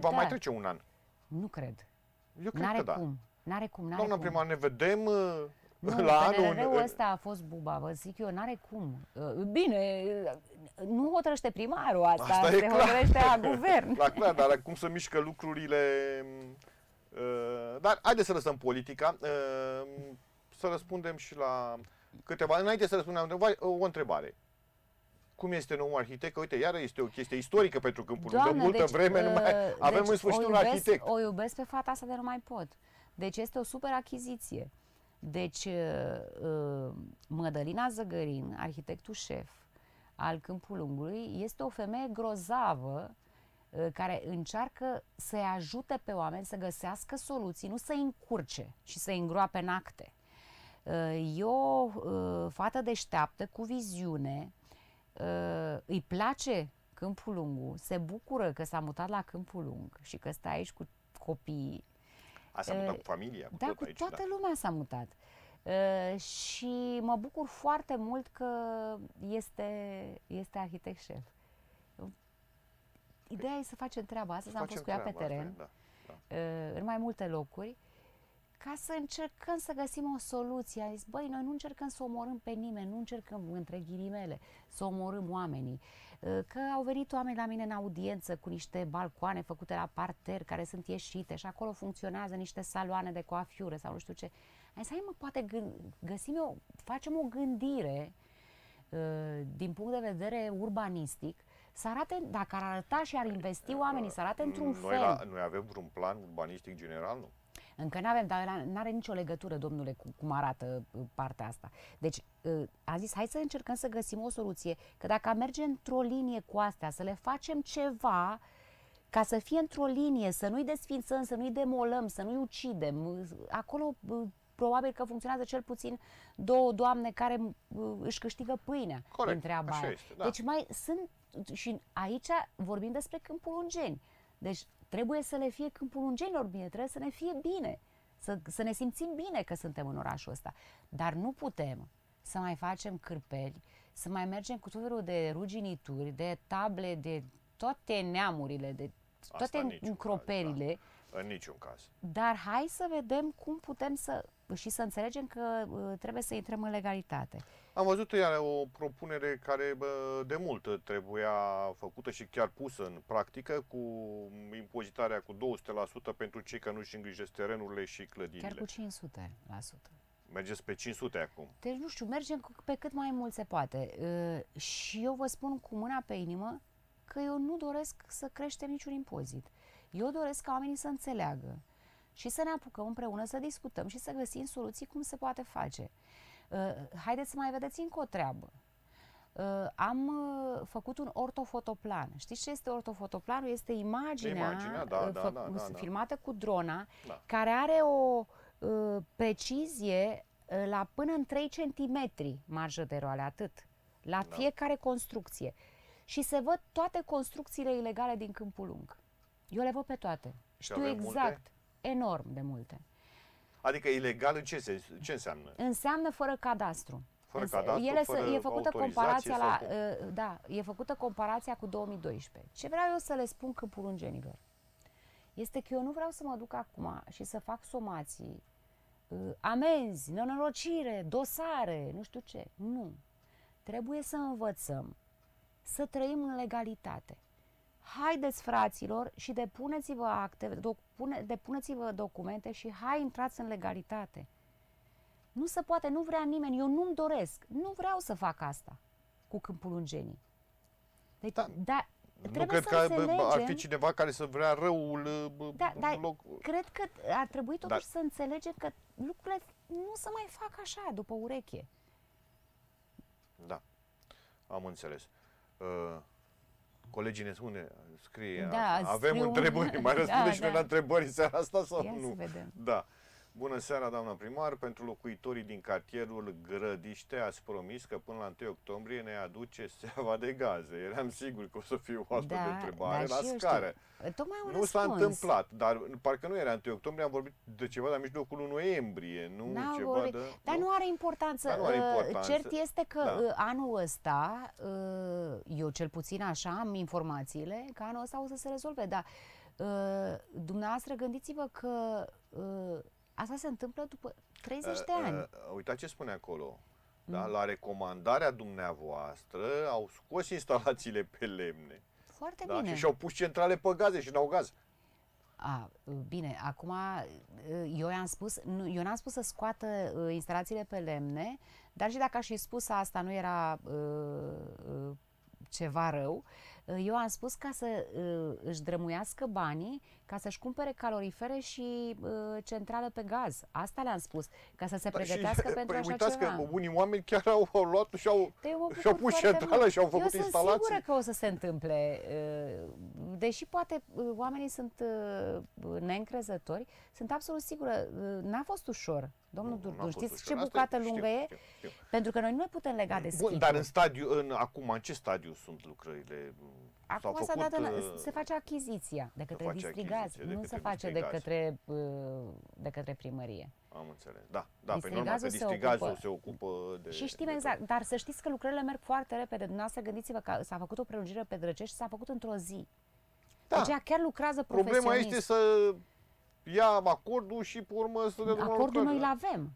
Va Da. mai trece un an. Nu cred. Eu cred N-are că da. cum. N-are cum, n-are Doamna cum. primar, ne vedem uh, Nu, la anul. PNRR-ul ăsta a fost buba, vă zic eu, n-are cum. Uh, Bine, uh, nu hotărăște primarul asta, Asta e se clar. hotărăște la guvern. La clar, dar cum să mișcă lucrurile... uh, Dar haideți să lăsăm politica, uh, să răspundem și la câteva... Înainte să răspundem la întrebare, o întrebare. Cum este nou arhitect? Că, uite, iară este o chestie istorică pentru Câmpul Lung. De Doamne, multă deci, vreme nu mai uh, avem deci în sfârșit o un iubesc, arhitect. O iubesc pe fata asta de nu mai pot. Deci este o super achiziție. Deci uh, uh, Mădălina Zăgărin, arhitectul șef al Câmpul Lungului, este o femeie grozavă uh, care încearcă să-i ajute pe oameni să găsească soluții, nu să-i încurce și să-i îngroape în acte. Uh, E o uh, fată deșteaptă, cu viziune, uh, îi place Câmpul Lungu, se bucură că s-a mutat la Câmpul Lung și că stă aici cu copiii. Asta mutat uh, cu familia, cu Da, tot cu aici, toată da. lumea s-a mutat. Uh, și mă bucur foarte mult că este, este arhitect șef. Ideea e să facem treaba asta, am Facem fost cu ea pe treaba asta, teren, Da, da. uh, în mai multe locuri, ca să încercăm să găsim o soluție. Am zis, băi, noi nu încercăm să omorâm pe nimeni, nu încercăm, între ghilimele, să omorâm oamenii. Uh, Că au venit oameni la mine în audiență cu niște balcoane făcute la parter, care sunt ieșite și acolo funcționează niște saloane de coafiură sau nu știu ce. Am zis, hai mă, poate gân- găsim o, facem o gândire uh, din punct de vedere urbanistic, să arate, dacă ar arăta și ar investi oamenii, să arate într-un noi, fel. la, noi avem vreun plan urbanistic general, nu? Încă nu avem, dar nu are nicio legătură, domnule, cu cum arată uh, partea asta. Deci, uh, a zis, hai să încercăm să găsim o soluție, că dacă am merge într-o linie cu astea, să le facem ceva ca să fie într-o linie, să nu-i desfințăm, să nu-i demolăm, să nu-i ucidem. Uh, Acolo uh, probabil că funcționează cel puțin două doamne care uh, își câștigă pâinea Corect, din treaba așa aia. este, da. Deci mai sunt, și aici vorbim despre câmpul Ungeni. Deci trebuie să le fie câmpul Ungenilor bine, trebuie să ne fie bine, să, să ne simțim bine că suntem în orașul ăsta. Dar nu putem să mai facem cârpeli, să mai mergem cu tot felul de ruginituri, de table, de toate neamurile, de toate în niciun încroperile. caz, da. În niciun caz. Dar hai să vedem cum putem să și să înțelegem că uh, trebuie să intrăm în legalitate. Am văzut iar o propunere care bă, de mult trebuia făcută și chiar pusă în practică cu impozitarea cu 200% pentru cei care nu-și îngrijesc terenurile și Chiar clădirile. cu 500 la sută. Mergeți pe 500 acum. Deci, nu știu, mergem cu- pe cât mai mult se poate. Uh, și eu vă spun cu mâna pe inimă că eu nu doresc să creștem niciun impozit. Eu doresc ca oamenii să înțeleagă și să ne apucăm împreună să discutăm și să găsim soluții cum se poate face. Uh, haideți să mai vedeți încă o treabă. Uh, am uh, făcut un ortofotoplan. Știți ce este ortofotoplanul? Este imaginea, Imaginea, da, uh, da, fă- da, da, da. filmată cu drona, Da. care are o uh, precizie uh, la până în 3 cm marjă de eroare, atât. La Da. fiecare construcție. Și se văd toate construcțiile ilegale din Câmpul Lung. Eu le văd pe toate. Știu avem exact. multe? Enorm de multe. Adică ilegal în ce, sens, ce înseamnă? Înseamnă fără cadastru. Fără Înse- cadastru, ele fără să, e făcută autorizație comparația la, sau uh, da, e făcută comparația cu 2012. Ce vreau eu să le spun câmpulungenilor este că eu nu vreau să mă duc acum și să fac somații, uh, amenzi, nenorocire, dosare, nu știu ce. Nu. Trebuie să învățăm să trăim în legalitate. Haideți, fraților, și depuneți-vă acte, docune, depuneți-vă documente și hai, intrați în legalitate. Nu se poate, nu vrea nimeni, eu nu-mi doresc, nu vreau să fac asta cu câmpul Ungenii. Deci, Da. da, Nu trebuie cred să că înțelegem... bă, ar fi cineva care să vrea răul bă, Da, în dar loc. cred că ar trebui totuși Da. să înțelegem că lucrurile nu se mai fac așa, după ureche. Da, am înțeles. Uh, colegii ne spune, scrie, Da, avem scriu- întrebări, mai Da, răspunde și da. noi la întrebări în seara asta sau Ia să nu? vedem. Da. Bună seara, doamna primar. Pentru locuitorii din cartierul Grădiște ați promis că până la 1 octombrie ne aduce seava de gaze. Eram sigur că o să fie o astfel de întrebare da, la și eu scară. știu. Tocmai un Nu s-a răspuns. întâmplat, dar parcă nu era 1 octombrie, am vorbit de ceva la mijlocul lui noiembrie, nu N-am ceva vorbit. de... Dar nu are importanță. Dar nu are Uh, importanță. Cert este că Da. uh, anul ăsta, uh, eu cel puțin așa am informațiile, că anul ăsta o să se rezolve, dar Uh, dumneavoastră gândiți-vă că uh, asta se întâmplă după 30 de ani. Uh, uh, uitați ce spune acolo. Da? La recomandarea dumneavoastră au scos instalațiile pe lemne. Foarte Da? bine. Și și-au pus centrale pe gaze și n-au gaz. A, bine, acum eu i-am spus, nu, eu n-am spus să scoată uh, instalațiile pe lemne, dar și dacă aș fi spus asta nu era uh, uh, ceva rău, uh, eu am spus ca să uh, își drămuiască banii, ca să-și cumpere calorifere și uh, centrală pe gaz. Asta le-am spus, ca să se Da, pregătească și, pentru păi, așa uitați ceva. că unii oameni chiar au, au luat și au, Dar eu mă și-au bucur pus foarte centrală mult. și au făcut eu instalații. sunt sigură că o să se întâmple. uh, Deși poate uh, oamenii sunt uh, neîncrezători, sunt absolut sigură. uh, N-a fost ușor, domnul Nu, n-a Durdun. fost Știți ușor. ce Asta bucată știu, lungă e? știu, știu. Pentru că noi nu ne putem lega de Bun, schitul. dar în stadiu, în, acum, în ce stadiu sunt lucrările? S-au Acum s-a făcut, dat în, uh, se face achiziția de către face Distrigaz, achiziție de nu către se face de Distrigaz. către, uh, de către primărie. Am înțeles. Da, da, pe normal că Distrigazul se distrigazul ocupă- se ocupă de... Și știm de exact, dar să știți că lucrările merg foarte repede. Dumneavoastră gândiți-vă că s-a făcut o prelungire pe Drăcești și s-a făcut într-o zi. Da. Deci ea chiar lucrează tot. Problema profesionist. este să ia acordul și pe urmă să dea drumul la Acordul noi lucrare, îl avem.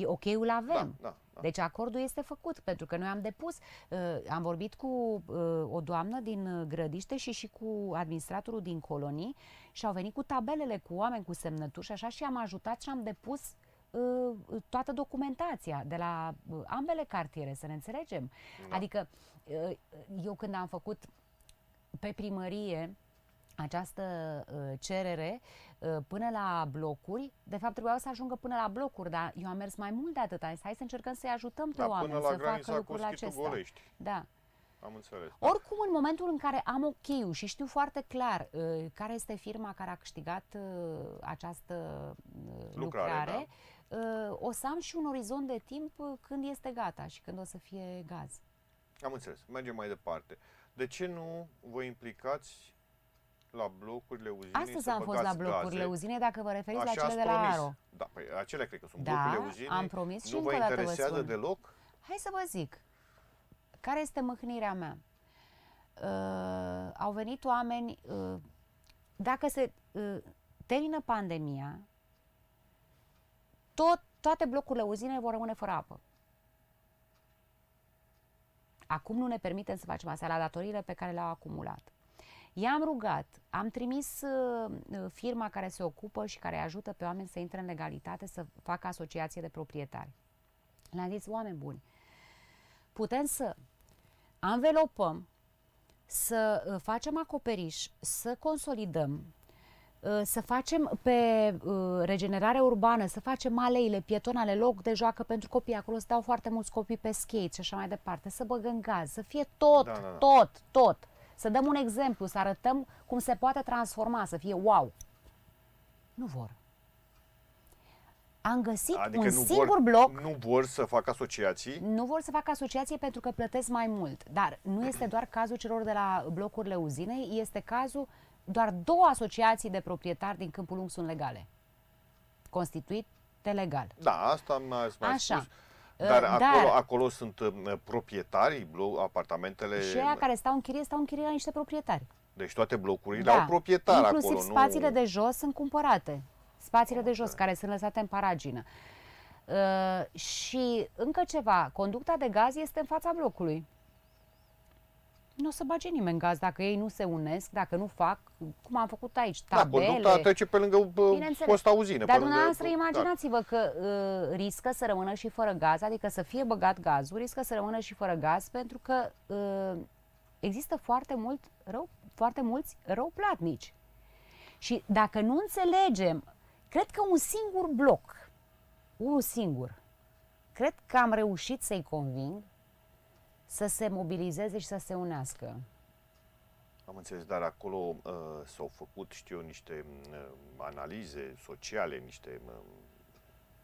E ok-ul avem. Da, da, da. Deci acordul este făcut, pentru că noi am depus, uh, am vorbit cu uh, o doamnă din uh, Grădiște și și cu administratorul din colonii și au venit cu tabelele, cu oameni, cu semnături și așa și am ajutat și am depus uh, toată documentația de la uh, ambele cartiere, să ne înțelegem. Da. Adică uh, eu când am făcut pe primărie această uh, cerere uh, până la blocuri, de fapt trebuiau să ajungă până la blocuri, dar eu am mers mai mult de atât. Am zis, hai să încercăm să-i ajutăm pe Da, oameni până la să granița facă cu lucrurile Schitul acestea. Golești. Da. Am înțeles. Oricum, în momentul în care am ok și știu foarte clar uh, care este firma care a câștigat uh, această uh, Lucrare, lucrare, uh, o să am și un orizont de timp uh, când este gata și când o să fie gaz. Am înțeles. Mergem mai departe. De ce nu vă implicați la blocurile uzinei Astăzi să am fost la băgați blocurile gaze? uzinei, dacă vă referiți la Așa cele ați de la promis. Aro. Da, păi acelea cred că sunt Da, blocurile uzinei. am promis și nu încă vă o dată vă interesează spun. deloc? Hai să vă zic. Care este mâhnirea mea? Uh, au venit oameni, uh, dacă se uh, termină pandemia, tot, toate blocurile uzinei vor rămâne fără apă. Acum nu ne permitem să facem asta la datoriile pe care le-au acumulat. I-am rugat, am trimis uh, uh, firma care se ocupă și care ajută pe oameni să intre în legalitate să facă asociație de proprietari. Le-am zis, oameni buni, putem să anvelopăm, să uh, facem acoperiș, să consolidăm, uh, să facem pe uh, regenerare urbană, să facem aleile, pietonale, loc de joacă pentru copii. Acolo stau foarte mulți copii pe skate și așa mai departe. Să băgăm gaz, să fie tot, Da, da, da. tot, tot. Să dăm un exemplu, să arătăm cum se poate transforma, să fie wow. Nu vor. Am găsit Adică un nu singur vor, bloc nu vor să facă asociații? nu vor să facă asociație pentru că plătesc mai mult. Dar nu este doar cazul celor de la blocurile uzinei, este cazul doar două asociații de proprietari din Câmpul Lung sunt legale. Constituite legal. Da, asta mi-ați mai Așa. spus. Dar, Uh, acolo, dar- acolo sunt uh, proprietarii, blo- apartamentele, Și aia care stau în chirie, stau în chirie la niște proprietari. deci toate blocurile au proprietari Da. Inclusiv acolo. spațiile nu... de jos sunt cumpărate. Spațiile Am de jos înțeles. care sunt lăsate în paragină. Uh, și încă ceva, conducta de gaz este în fața blocului. Nu o să bage nimeni gaz dacă ei nu se unesc, dacă nu fac, cum am făcut aici, Da, tabele. conducta trece pe lângă uh, Bineînțeles. fosta uzină. Dar pe lângă, dumneavoastră da. imaginați-vă că uh, riscă să rămână și fără gaz, adică să fie băgat gazul, riscă să rămână și fără gaz, pentru că uh, există foarte, mult rău, foarte mulți răuplatnici. Și dacă nu înțelegem, cred că un singur bloc, unul singur, cred că am reușit să-i conving să se mobilizeze și să se unească. Am înțeles, dar acolo uh, s-au făcut, știu eu, niște uh, analize sociale, niște, uh,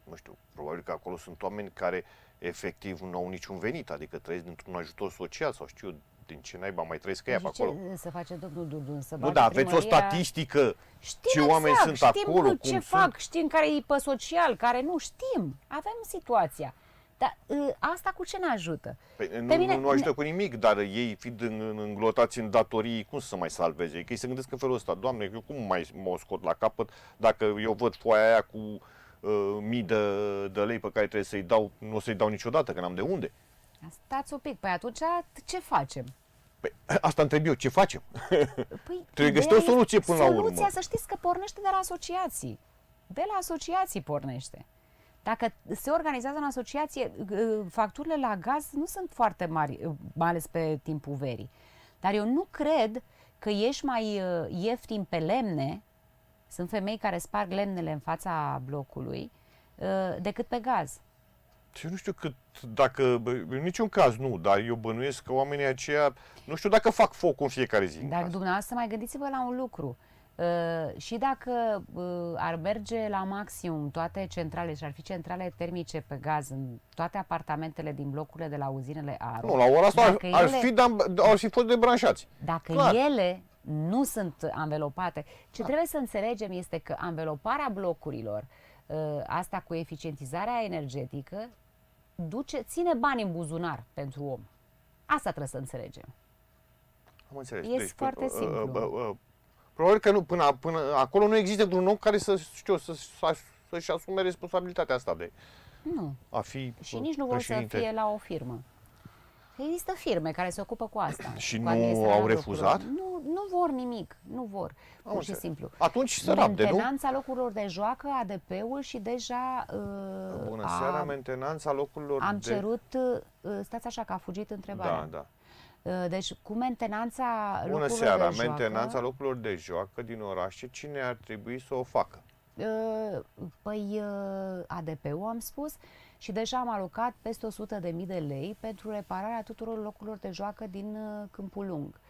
nu știu, probabil că acolo sunt oameni care efectiv nu au niciun venit, adică trăiesc dintr-un ajutor social sau știu eu, din ce naiba mai trăiesc ea pe Și acolo. ce să face domnul Durdun? Să Nu, bage da, aveți o primăria- statistică Știm ce oameni exact, sunt știm acolo, ce cum fac, sunt. știm care e pe social, care nu știm. Avem situația. Dar uh, asta cu ce ne ajută? Păi, nu, Pe mine- nu, nu ajută cu nimic, dar ei fiind în, în, înglotați în datorii, cum să se mai salveze? Că ei se gândesc în felul ăsta, Doamne, eu cum mai mă scot la capăt dacă eu văd foaia aia cu uh, mii de, de lei pe care trebuie să-i dau, nu o să-i dau niciodată, că n-am de unde. Stați un pic, păi atunci ce facem? Păi, asta întreb eu, ce facem? Păi, Trebuie găsit ideea o soluție e- până la urmă. Soluția, să știți că pornește de la asociații. De la asociații pornește. Dacă se organizează în asociație, uh, facturile la gaz nu sunt foarte mari, uh, mai ales pe timpul verii. Dar eu nu cred că ești mai uh, ieftin pe lemne, sunt femei care sparg lemnele în fața blocului, uh, decât pe gaz. Și eu nu știu cât, dacă, bă, în niciun caz nu, dar eu bănuiesc că oamenii aceia, nu știu dacă fac foc în fiecare zi. în Dar casă. dumneavoastră mai gândiți-vă la un lucru. Uh, și dacă uh, ar merge la maximum toate centrale și ar fi centrale termice pe gaz în toate apartamentele din blocurile de la uzinele ARO, Nu, la ora asta ar, dacă ar, ele- fi, de- ar fi fost debranșați. dacă Clar. ele nu sunt anvelopate, ce trebuie să înțelegem este că anveloparea blocurilor, uh, asta cu eficientizarea energetică, duce, ține bani în buzunar pentru om. Asta trebuie să înțelegem. Am înțeles. Este foarte până- simplu. uh, uh, uh, Probabil că nu, până, până acolo nu există vreun om care să, știu, eu, să, să, să-și asume responsabilitatea asta de Nu. a fi Și uh, nici nu vor să președinte. fie la o firmă. Există firme care se ocupă cu asta. Și cu nu administrarea au locurilor. refuzat? Nu, nu vor nimic, nu vor, pur și înțeles. simplu. Atunci să rabde, nu? Mentenanța locurilor de joacă, ADP-ul și deja uh, Bună a, seara, mentenanța locurilor am de... cerut, uh, stați așa că a fugit întrebarea. Da, da. Uh, deci cu mentenanța Bună locurilor seara, de joacă, mentenanța locurilor de joacă din orașe, cine ar trebui să o facă? Uh, Păi uh, ADP-ul am spus și deja am alocat peste 100.000 de lei pentru repararea tuturor locurilor de joacă din uh, Câmpul Lung.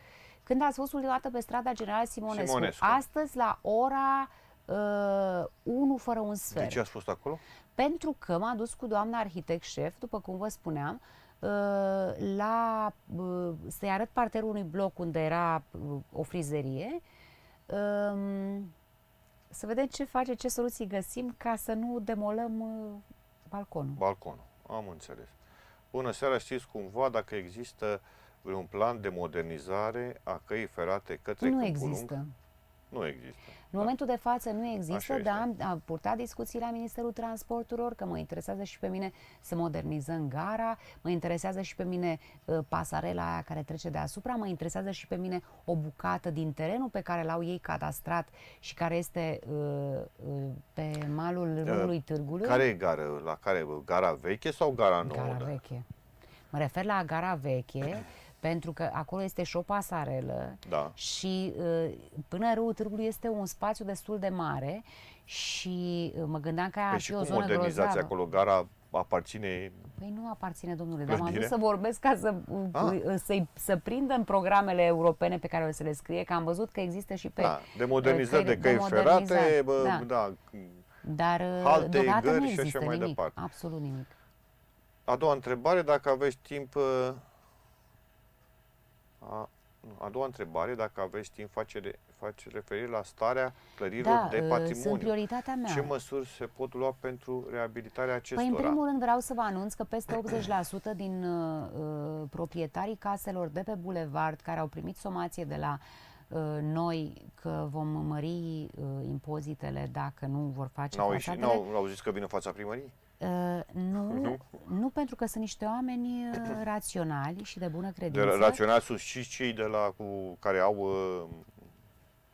Când ați fost ultima dată pe strada General Simonescu? Simonescu. Astăzi la ora uh, 1 fără un De sfert. ce ați fost acolo? Pentru că m-am dus cu doamna arhitect șef, după cum vă spuneam, uh, la, uh, să-i arăt parterul unui bloc unde era uh, o frizerie, um, să vedem ce face, ce soluții găsim ca să nu demolăm uh, balconul. Balconul. Am înțeles. Bună seara, știți cumva dacă există vreun plan de modernizare a căii ferate către Nu Câmpul Lung? există. Nu există. În momentul de față nu Așa există, este. dar am, am purtat discuții la Ministerul Transporturilor, că mă interesează și pe mine să modernizăm gara, mă interesează și pe mine uh, pasarela aia care trece deasupra, mă interesează și pe mine o bucată din terenul pe care l-au ei cadastrat și care este uh, uh, pe malul râului Târgului. Care e gara? La care? Gara veche sau gara nouă? Gara da? veche. Mă refer la gara veche, pentru că acolo este și o pasarelă Da. și uh, până râul Târgului este un spațiu destul de mare și uh, mă gândeam că aia ar Păi fi și o cum zonă modernizați grozavă. acolo? Gara aparține... Păi nu aparține, domnule, dar m-am dus Clădire? să vorbesc ca să, Ah. uh, să, să prindă în programele europene pe care o să le scrie, că am văzut că există și pe... Da, de modernizări căi- de căi modernizat, ferate, bă, da. da. Dar uh, halte, deocamdată gări nu și așa există mai nimic, departe. absolut nimic. A doua întrebare, dacă aveți timp... uh, A, nu, a doua întrebare, dacă aveți timp, face, re, face referire la starea clădirilor Da, de uh, sunt patrimoniu. prioritatea mea. Ce măsuri se pot lua pentru reabilitarea acestora? Păi, în primul rând, vreau să vă anunț că peste 80% din uh, uh, proprietarii caselor de pe bulevard care au primit somație de la uh, noi că vom mări uh, impozitele dacă nu vor face N-au, ieșit, fațadele, n-au, n-au zis că vin în fața primăriei? Uh, nu, Nu? nu pentru că sunt niște oameni uh, raționali și de bună De credință. rațional sus și cei de la cu care au uh,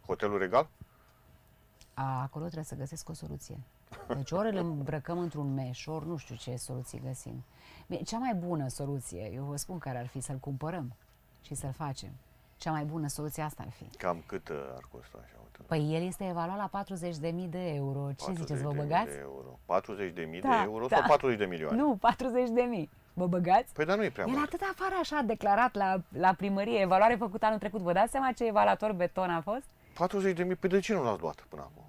hotelul regal? A, acolo trebuie să găsesc o soluție. Deci ori îl îmbrăcăm într-un meș, ori nu știu ce soluții găsim. Bine, Cea mai bună soluție, eu vă spun care ar fi, să-l cumpărăm și să-l facem. Cea mai bună soluție asta ar fi. Cam cât uh, ar costa așa? Uite, Păi el este evaluat la 40.000 de euro. Ce 40 ziceți, vă de mii băgați? De euro. 40 de mii Da, de euro da. sau 40 de milioane? Nu, 40.000. Vă băgați? Păi dar nu e prea El mare. atât afară așa declarat la, la primărie, evaluare făcută anul trecut. Vă dați seama ce evaluator beton a fost? 40 de mii, pe de ce nu l-ați luat până acum?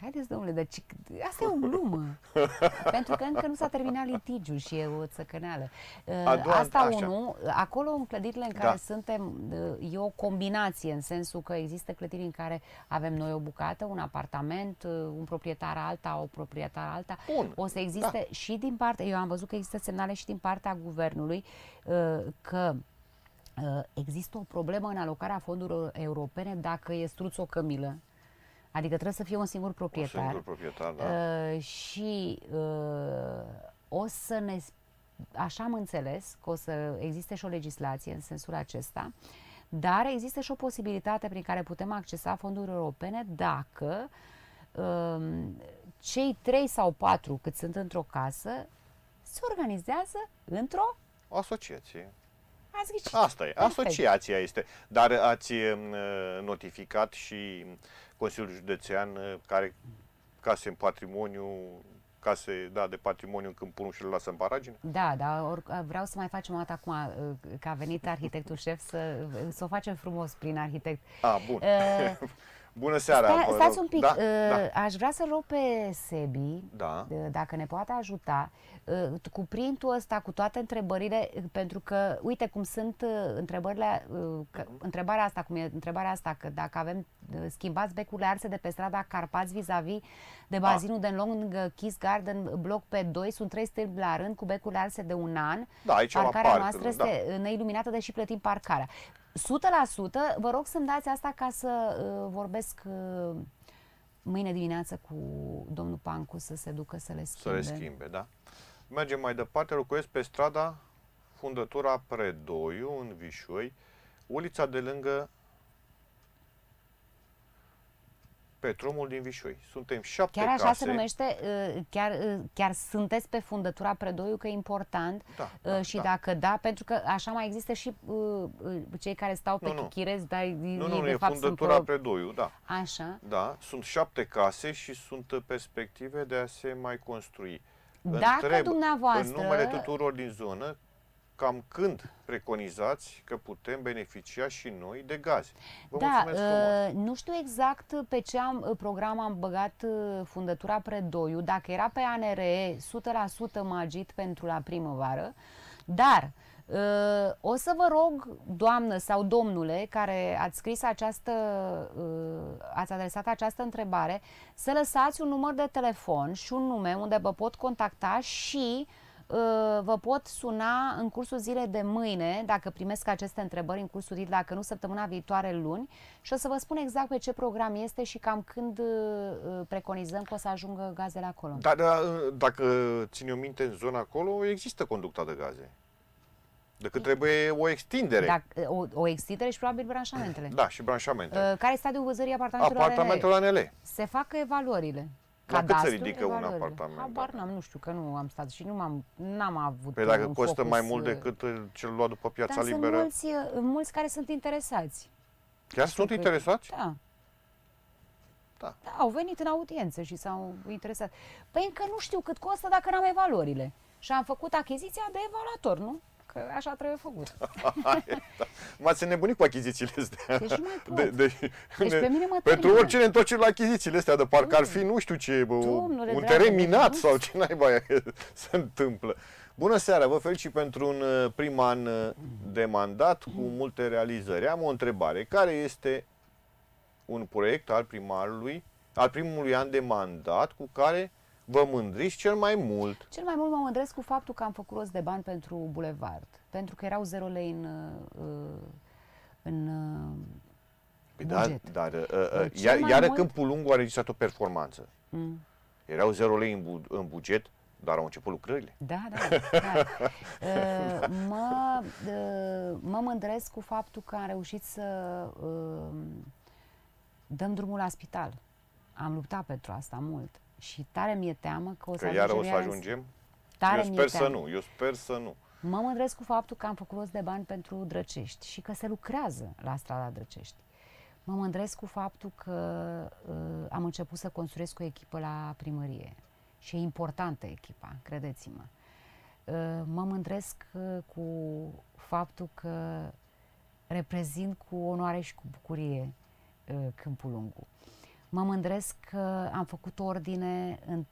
Haideți, domnule, dar ci, asta e o glumă. Pentru că încă nu s-a terminat litigiul și e o țăcăneală. A doua- asta așa. unul, acolo în clădirile în care Da. suntem, uh, e o combinație în sensul că există clădiri în care avem noi o bucată, un apartament, uh, un proprietar alta, o proprietar alta. Bun, O să existe și din partea, eu am văzut că există semnale și din partea guvernului uh, că uh, există o problemă în alocarea fondurilor europene dacă e struț o cămilă. Adică trebuie să fie un singur Un proprietar. singur proprietar, da. Uh, și uh, o să ne... Așa am înțeles că o să existe și o legislație în sensul acesta, dar există și o posibilitate prin care putem accesa fonduri europene dacă um, cei trei sau patru cât sunt într-o casă se organizează într-o Asociație. Ați ghicit. Asta e, Perfect. asociația este. Dar ați uh, notificat și Consiliul Județean uh, care case în patrimoniu, case da, de patrimoniu în Câmpul Lung și le lasă în paragine? Da, dar or, vreau să mai facem o dată acum, uh, că a venit arhitectul șef, să, să o facem frumos prin arhitect. A, bun. Uh, Bună seara! Sta, vă stați rog. un pic, Da, uh, da, aș vrea să rog pe Sebi, da. uh, dacă ne poate ajuta, uh, cu printul ăsta, cu toate întrebările, uh, pentru că, uite cum sunt uh, întrebările, uh, că, întrebarea asta, cum e întrebarea asta, că dacă avem uh, schimbați becurile arse de pe strada Carpați vis-a-vis de bazinul de lângă Kiss Garden, bloc pe 2, sunt trei stâlpi la rând cu becurile arse de un an, Da, aici la parcarea parc, noastră da. este neiluminată, deși plătim parcarea. 100% vă rog să-mi dați asta ca să uh, vorbesc uh, mâine dimineață cu domnul Pancu să se ducă să le Să schimbe. le schimbe, da. Mergem mai departe, locuiesc pe strada Fundătura Predoiu, în Vișoi, ulița de lângă Petromul din Vișoi. Suntem șapte Chiar așa case. se numește, uh, chiar, uh, chiar sunteți pe fundătura Predoiu, că e important. Da, Uh, da, și da. dacă da, pentru că așa mai există și uh, uh, cei care stau pe Nu, nu. chichirez, dar ei, Nu, ei nu, nu, de e fapt sunt Fundătura pro... Predoiu, da. Așa. Da, sunt șapte case și sunt uh, perspective de a se mai construi. Dacă Întreb dumneavoastră- în numele tuturor din zonă, cam când preconizați că putem beneficia și noi de gaze? Vă da, mulțumesc frumos. uh, nu știu exact pe ce am, uh, program am băgat uh, fundătura Predoiu, dacă era pe ANRE, 100% mă agit pentru la primăvară, dar uh, o să vă rog, doamnă sau domnule, care ați scris această, uh, ați adresat această întrebare, să lăsați un număr de telefon și un nume unde vă pot contacta și uh, vă pot suna în cursul zilei de mâine, dacă primesc aceste întrebări în cursul zilei, dacă nu săptămâna viitoare luni, și o să vă spun exact pe ce program este și cam când uh, uh, preconizăm că o să ajungă gazele acolo. Dar da, dacă ține o minte în zona acolo, există conducta de gaze. Decât trebuie o extindere. Dacă, o, o extindere și probabil branșamentele. Da, și branșamente. Uh, care e stadiul văzării apartamentelor Apartamentul ANR? ANL. Se fac evaluările. La cât se Cadastrul, ridică un evaluările. apartament, Habar da. n-am, nu știu, că nu am stat și nu m-am, n-am avut Păi dacă un costă focus, mai mult uh, decât uh, cel luat după piața Dar liberă, sunt mulți, uh, mulți care sunt interesați. chiar sunt că- interesați? Da. Da. da. Au venit în audiență și s-au interesat. Păi încă nu știu cât costă dacă n-am evaluările. Și am făcut achiziția de evaluator, nu? Că așa trebuie făcut. M-ați înnebunit cu achizițiile astea. Deci nu mai pot. De, de, Deci pe mine mă pentru termină. orice ne întoarcem la achizițiile astea, de parcă ar fi, nu știu ce, bă, Domnule un dragă, teren deci minat nu sau ce naiba e se întâmplă. Bună seara, vă felicit pentru un uh, prim an uh, de mandat cu multe realizări. Am o întrebare. Care este un proiect al primarului, al primului an de mandat cu care vă mândriți cel mai mult? Cel mai mult mă mândresc cu faptul că am făcut rost de bani pentru bulevard. Pentru că erau 0 lei în, uh, în uh, Păi da, buget. dar uh, uh, Cel iar, mai iară mult- Câmpul Lungu a registrat o performanță. Mm. Erau 0 lei în, bu- în buget, dar au început lucrările. Da, da. da. Uh, mă, uh, mă mândresc cu faptul că am reușit să uh, dăm drumul la spital. Am luptat pentru asta mult. Și tare mi-e teamă că o să Că iară o să iară în- ajungem? Tare Eu mi-e sper să teamă. nu, eu sper să nu. Mă mândresc cu faptul că am făcut rost de bani pentru Drăcești și că se lucrează la strada Drăcești. Mă mândresc cu faptul că uh, am început să construiesc o echipă la primărie. Și e importantă echipa, credeți-mă. Uh, mă mândresc uh, cu faptul că reprezint cu onoare și cu bucurie uh, Câmpul Lungu. Mă mândresc că am făcut ordine în,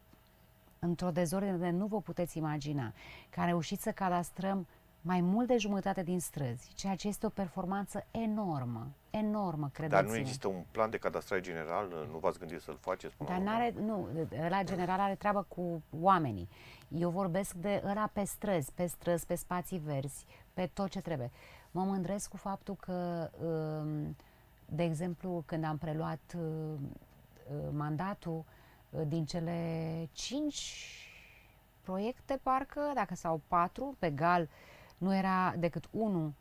într-o dezordine de nu vă puteți imagina, că am reușit să cadastrăm mai mult de jumătate din străzi, ceea ce este o performanță enormă, enormă, credeți Dar nu există un plan de cadastrare general? Nu v-ați gândit să-l faceți? Până Dar la urmă? n-are, nu, la general are treabă cu oamenii. Eu vorbesc de ăla pe străzi, pe străzi, pe spații verzi, pe tot ce trebuie. Mă mândresc cu faptul că, um, de exemplu, când am preluat uh, uh, mandatul, uh, din cele cinci proiecte, parcă, dacă sau patru, pe gal, nu era decât unul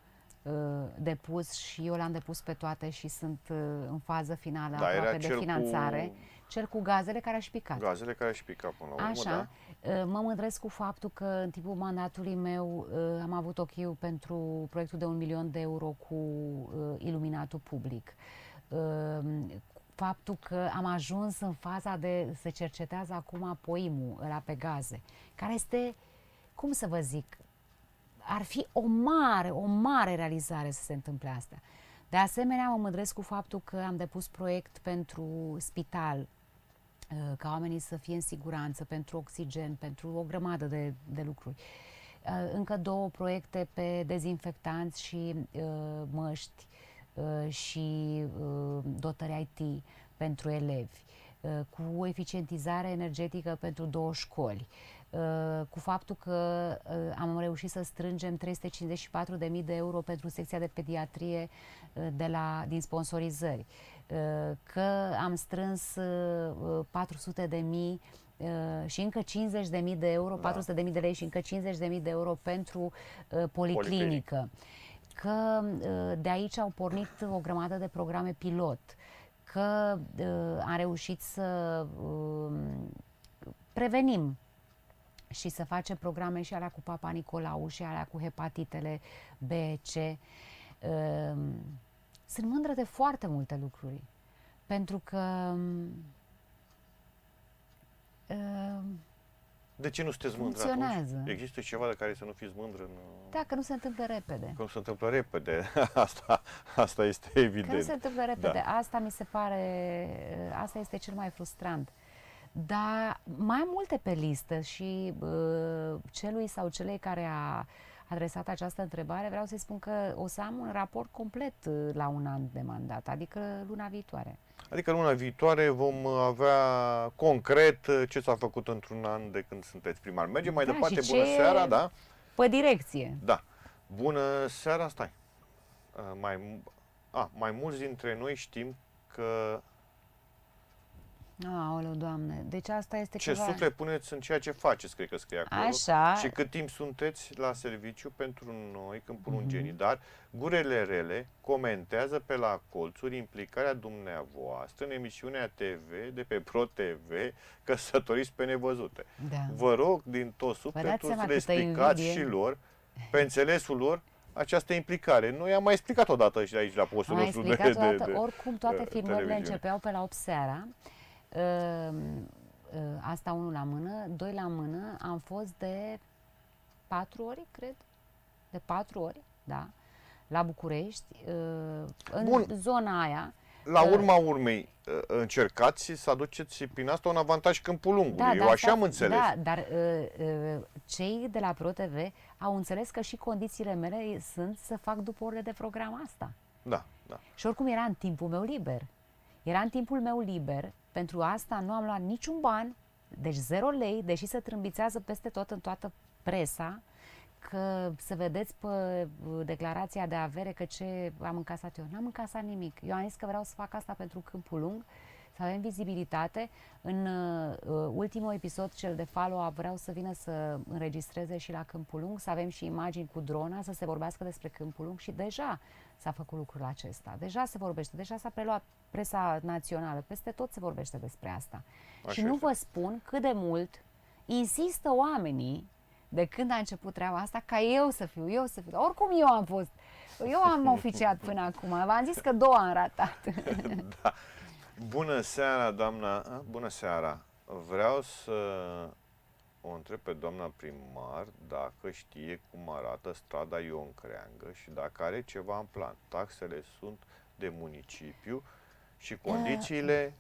uh, depus și eu le-am depus pe toate și sunt uh, în fază finală Da, era aproape de cel finanțare. cu Cel cu gazele care aș și picat. gazele care și pica până la urmă, Așa, da? Uh, mă mândresc cu faptul că în timpul mandatului meu uh, am avut ok pentru proiectul de un milion de euro cu uh, iluminatul public. Uh, Faptul că am ajuns în faza de se cercetează acum poimul ăla pe gaze, care este, cum să vă zic, ar fi o mare, o mare realizare să se întâmple asta. De asemenea, mă mândresc cu faptul că am depus proiect pentru spital, uh, ca oamenii să fie în siguranță, pentru oxigen, pentru o grămadă de, de lucruri. Uh, Încă două proiecte pe dezinfectanți și uh, măști uh, și uh, dotări IT pentru elevi, uh, cu eficientizare energetică pentru două școli, uh, cu faptul că uh, am reușit să strângem 354.000 de euro pentru secția de pediatrie uh, de la, din sponsorizări, uh, că am strâns uh, 400 de mii uh, și încă 50 de mii de euro, Da. 400 de mii de lei și încă 50 de mii de euro pentru uh, policlinică. Că uh, de aici au pornit o grămadă de programe pilot, că uh, am reușit să uh, prevenim și să facem programe și alea cu Papa Nicolau și alea cu hepatitele B, C. Uh, sunt mândră de foarte multe lucruri. Pentru că uh, De ce nu sunteți mândră Funcționează. atunci? Există ceva de care să nu fiți mândră? În... dacă nu se întâmplă repede. Cum se întâmplă repede. Asta, asta este Că nu evident. se întâmplă repede. Da. Asta mi se pare, asta este cel mai frustrant. Dar mai am multe pe listă și uh, celui sau celei care a adresat această întrebare, vreau să-i spun că o să am un raport complet uh, la un an de mandat, adică luna viitoare. Adică luna viitoare vom avea concret ce s-a făcut într-un an de când sunteți primar. Mergem mai Da, departe. și Bună ce- seara, da? Pe direcție. Da. Bună seara, stai. Uh, Mai, mu- a, mai mulți dintre noi știm că Aoleu, Doamne, deci asta este ce ceva... suflet puneți în ceea ce faceți, cred că scrie acolo. Așa. Și cât timp sunteți la serviciu pentru noi, câmpulungenii, Mhm. dar gurele rele comentează pe la colțuri implicarea dumneavoastră în emisiunea TV de pe Pro TV Căsătoriți pe nevăzute. Da. Vă rog din tot dați sufletul seama să le câtă explicați invidie? și lor, pe înțelesul lor, această implicare. Noi am mai explicat odată și aici la postul Am mai nostru explicat de, de, odată, de, oricum toate uh, filmările televiziune. începeau pe la 8 seara. Uh, uh, asta unul la mână, doi la mână, am fost de patru ori, cred, de patru ori, da, la București, uh, în Bun. zona aia. La Uh, urma urmei, uh, încercați să aduceți prin asta un avantaj câmpul lungului. Eu așa am înțeles. Da, dar uh, uh, cei de la ProTV au înțeles că și condițiile mele sunt să fac după orele de program asta. Da, da. Și oricum era în timpul meu liber. Era în timpul meu liber, pentru asta nu am luat niciun ban, deci zero lei, deși se trâmbițează peste tot în toată presa, că să vedeți pe uh, declarația de avere că ce am încasat eu. N-am încasat nimic. Eu am zis că vreau să fac asta pentru câmpul lung, să avem vizibilitate. În uh, uh, ultimul episod, cel de follow-up, vreau să vină să înregistreze și la Câmpul Lung, să avem și imagini cu drona, să se vorbească despre Câmpul Lung și deja s-a făcut lucrul acesta. Deja se vorbește, deja s-a preluat presa națională, peste tot se vorbește despre asta. Așa și nu este. vă spun cât de mult insistă oamenii de când a început treaba asta, ca eu să fiu, eu să fiu. Oricum eu am fost, eu am oficiat până acum, v-am zis că două am ratat. da. Bună seara, doamna. a, Bună seara. Vreau să o întreb pe doamna primar dacă știe cum arată strada Ion Creangă și dacă are ceva în plan. Taxele sunt de municipiu și condițiile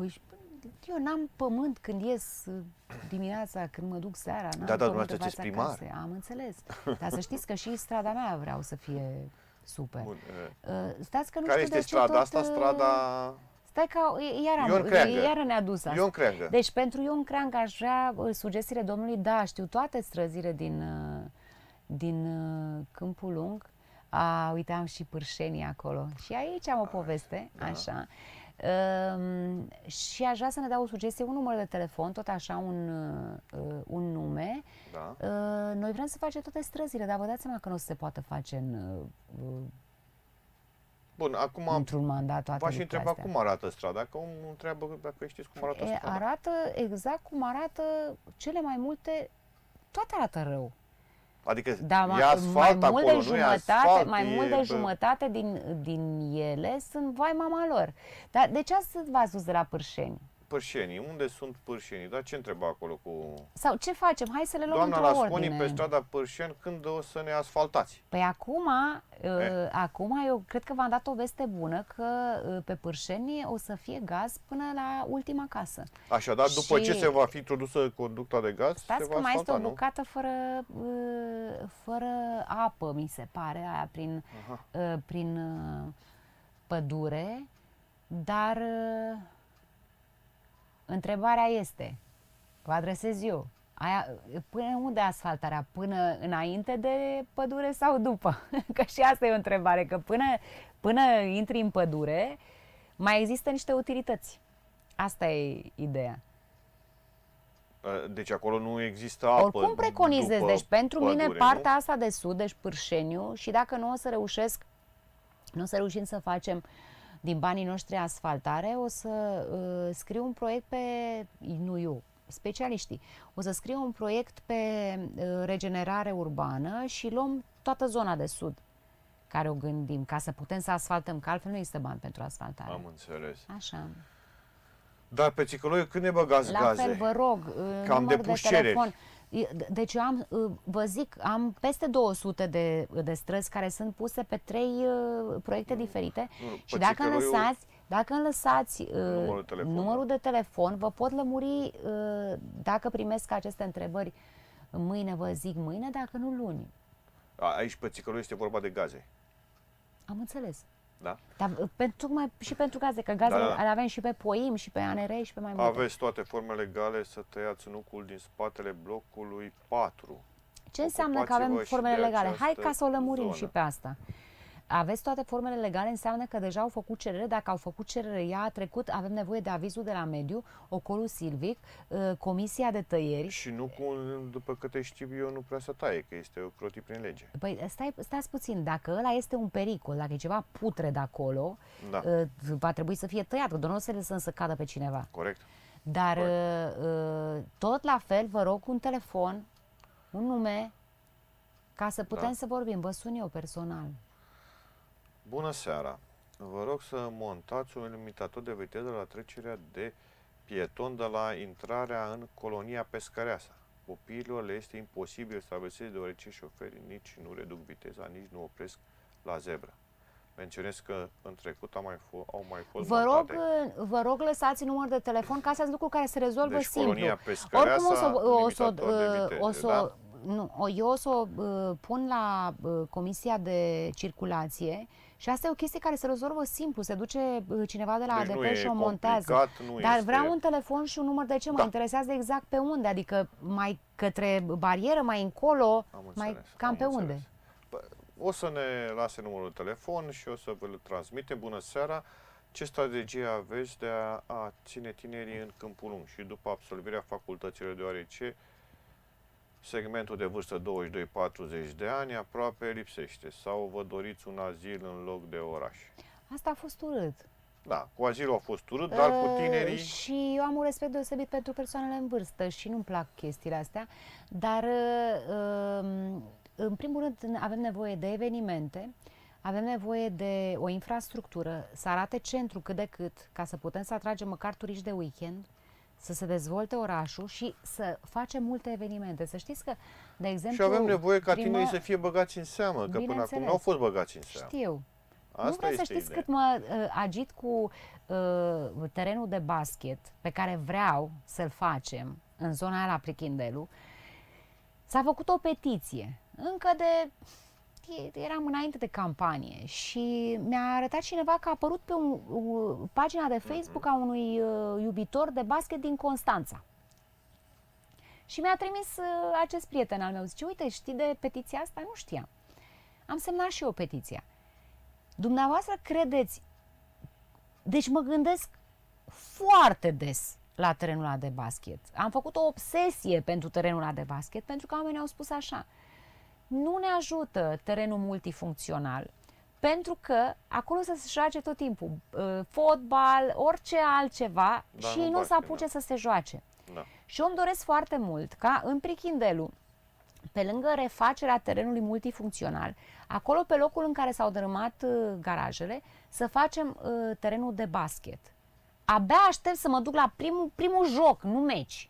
Uși, Eu n-am pământ când ies uh, dimineața, când mă duc seara. N-am Da, da, pământ dumneavoastră în fața sunteți primar. casei. Am înțeles. Dar să știți că și strada mea vreau să fie super. Bun. uh, Uh, stați că nu Care știu este de ce strada tot, asta? uh, Strada Stai că i- iar, Ion am, Creangă. iar ne-a dus asta. Ion Creangă. Deci pentru Ion Creangă aș vrea uh, sugestiile domnului, da, știu toate străzile din, uh, din uh, Câmpul Lung. A, uite, am și pârșenii acolo. Și aici am o poveste, Da. așa. Um, și aș vrea să ne dea o sugestie, un număr de telefon, tot așa, un, uh, uh, un nume. Da. Uh, noi vrem să facem toate străzile, dar vă dați seama că nu se poate face în, uh, uh, Bun, acum într-un mandat toate v-aș lucrurile întreba astea. cum arată strada, că omul întreabă dacă știți cum arată E, strada. arată exact cum arată cele mai multe, toate arată rău. Adică Dar e mai, asfalt mai mult acolo, de nu e jumătate, asfalt, mai e, mult de bă, jumătate din, din ele sunt vai mama lor. Dar de ce ați v-ați dus de la Pârșeni? Pârșenii, unde sunt pârșenii? Dar ce întreba acolo cu... Sau ce facem? Hai să le luăm Doamna într-o Lasconi ordine. pe strada Pârșeni, când o să ne asfaltați? Păi acum, uh, Eh. acum eu cred că v-am dat o veste bună că uh, pe Pârșeni o să fie gaz până la ultima casă. Așadar, după Și- ce se va fi introdusă conducta de gaz, Stați se va că mai este asfalta, o nu? bucată fără, uh, fără apă, mi se pare, aia prin, Aha. uh, prin uh, pădure, dar uh, întrebarea este, vă adresez eu, aia, până unde asfaltarea? Până înainte de pădure sau după? Că și asta e o întrebare, că până, până intri în pădure mai există niște utilități. Asta e ideea. Deci acolo nu există apă Oricum preconizez, după deci pentru mine pădure, partea nu? asta de sud, deci Pârșeniu, și dacă nu o să reușesc, nu o să reușim să facem din banii noștri asfaltare, o să uh, scriu un proiect pe, nu eu, specialiștii, o să scriu un proiect pe uh, regenerare urbană și luăm toată zona de sud care o gândim, ca să putem să asfaltăm, că altfel nu există bani pentru asfaltare. Am înțeles. Așa. Dar pe țicăloiu când ne băgați La gaze? fel, vă rog, uh, Că am număr depus de cereri. telefon. E, d- Deci eu am, uh, vă zic, am peste 200 de, de străzi care sunt puse pe trei uh, proiecte diferite nu, și pe dacă îmi Țicăloiu- lăsați, dacă îmi lăsați uh, Numărul de telefon, numărul de telefon, vă pot lămuri uh, dacă primesc aceste întrebări mâine, vă zic mâine, dacă nu luni. A, Aici pe țicăloiu este vorba de gaze. Am înțeles. Da? Dar uh, pentru, mai, și pentru gaze, că gazele Da, da. le avem și pe POIM, și pe ANR, și pe mai multe. Aveți toate formele legale să tăiați nucul din spatele blocului 4. Ce înseamnă că avem Ocupați-vă și formele de legale? Hai această ca să o lămurim zonă. și pe asta. Aveți toate formele legale, înseamnă că deja au făcut cerere. Dacă au făcut cerere, ea a trecut, avem nevoie de avizul de la mediu, ocolul silvic, uh, comisia de tăieri. Și nu cu, după câte știu eu, nu prea să taie, că este ocrotit prin lege. Păi stai, stați puțin, dacă ăla este un pericol, dacă e ceva putre de acolo, Da, uh, va trebui să fie tăiat, că doar nu o să lăsăm să cadă pe cineva. corect. Dar Corect. uh, uh, tot la fel, vă rog un telefon, un nume, ca să putem Da. să vorbim. Vă sun eu personal. Bună seara! Vă rog să montați un limitator de viteză la trecerea de pieton de la intrarea în colonia pescăreasa. Copiilor le este imposibil să traverseze deoarece șoferii nici nu reduc viteza, nici nu opresc la zebră. Menționez că în trecut au mai, f- au mai fost Vă rog, montate uh, vă rog lăsați număr de telefon, ca astea sunt lucruri care se rezolvă deci simplu. colonia pescăreasa, Oricum o să, o să, limitator de uh, viteze, o să, da? nu, o, eu o să o uh, pun la uh, comisia de circulație și asta e o chestie care se rezolvă simplu. Se duce uh, cineva de la deci nu ADP e și o montează. complicat, nu Dar este... vreau un telefon și un număr de ce mă Da. interesează exact pe unde, adică mai către barieră, mai încolo, Am mai înțeles, cam am pe unde. înțeles. Bă, O să ne lase numărul de telefon și o să vă l transmite. Bună seara! Ce strategie aveți de a, a ține tinerii în câmpul lung și după absolvirea facultăților, deoarece segmentul de vârstă 22-40 de ani aproape lipsește sau vă doriți un azil în loc de oraș? Asta a fost urât. Da, cu azilul a fost urât, dar cu Uh, tinerii... Și eu am un respect deosebit pentru persoanele în vârstă și nu-mi plac chestiile astea, dar uh, um, în primul rând avem nevoie de evenimente, avem nevoie de o infrastructură, să arate centru cât de cât, ca să putem să atragem măcar turiști de weekend, să se dezvolte orașul și să facem multe evenimente. Să știți că, de exemplu... Și avem nevoie ca prima- tinerii să fie băgați în seamă, că până acum Bineînțeles. nu au fost băgați în seamă. Știu. nu Asta vreau să este știți ideea. cât mă uh, agit cu uh, terenul de basket pe care vreau să-l facem în zona aia la Prichindelu, s-a făcut o petiție, încă de eram înainte de campanie și mi-a arătat cineva că a apărut pe un, o, pagina de Facebook a unui uh, iubitor de basket din Constanța. Și mi-a trimis uh, acest prieten al meu. Zice, uite, știi de petiția asta? Nu știam. Am semnat și eu petiția. Dumneavoastră credeți, deci mă gândesc foarte des la terenul ăla de basket. Am făcut o obsesie pentru terenul ăla de basket pentru că oamenii au spus așa – nu ne ajută terenul multifuncțional pentru că acolo să se joace tot timpul uh, fotbal, orice altceva da, și nu, nu să apuce da. să se joace. Da. Și eu îmi doresc foarte mult ca în Prichindelu, pe lângă refacerea terenului multifuncțional, acolo pe locul în care s-au dărâmat uh, garajele, să facem uh, terenul de basket. Abia aștept să mă duc la primul, primul joc, nu meci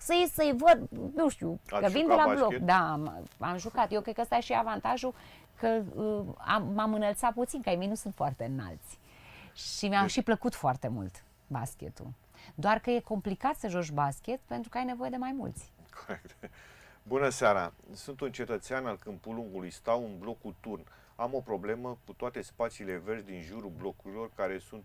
să-i, să-i văd, nu știu, Ați că vin de la basket? bloc. Da, am, am jucat. Eu cred că ăsta e și avantajul că uh, am, m-am înălțat puțin, că ai mei nu sunt foarte înalți. Și mi-a deci... și plăcut foarte mult basketul. Doar că e complicat să joci basket pentru că ai nevoie de mai mulți. Corect. Bună seara! Sunt un cetățean al Câmpul Lungului, stau în blocul turn. Am o problemă cu toate spațiile verzi din jurul blocurilor care sunt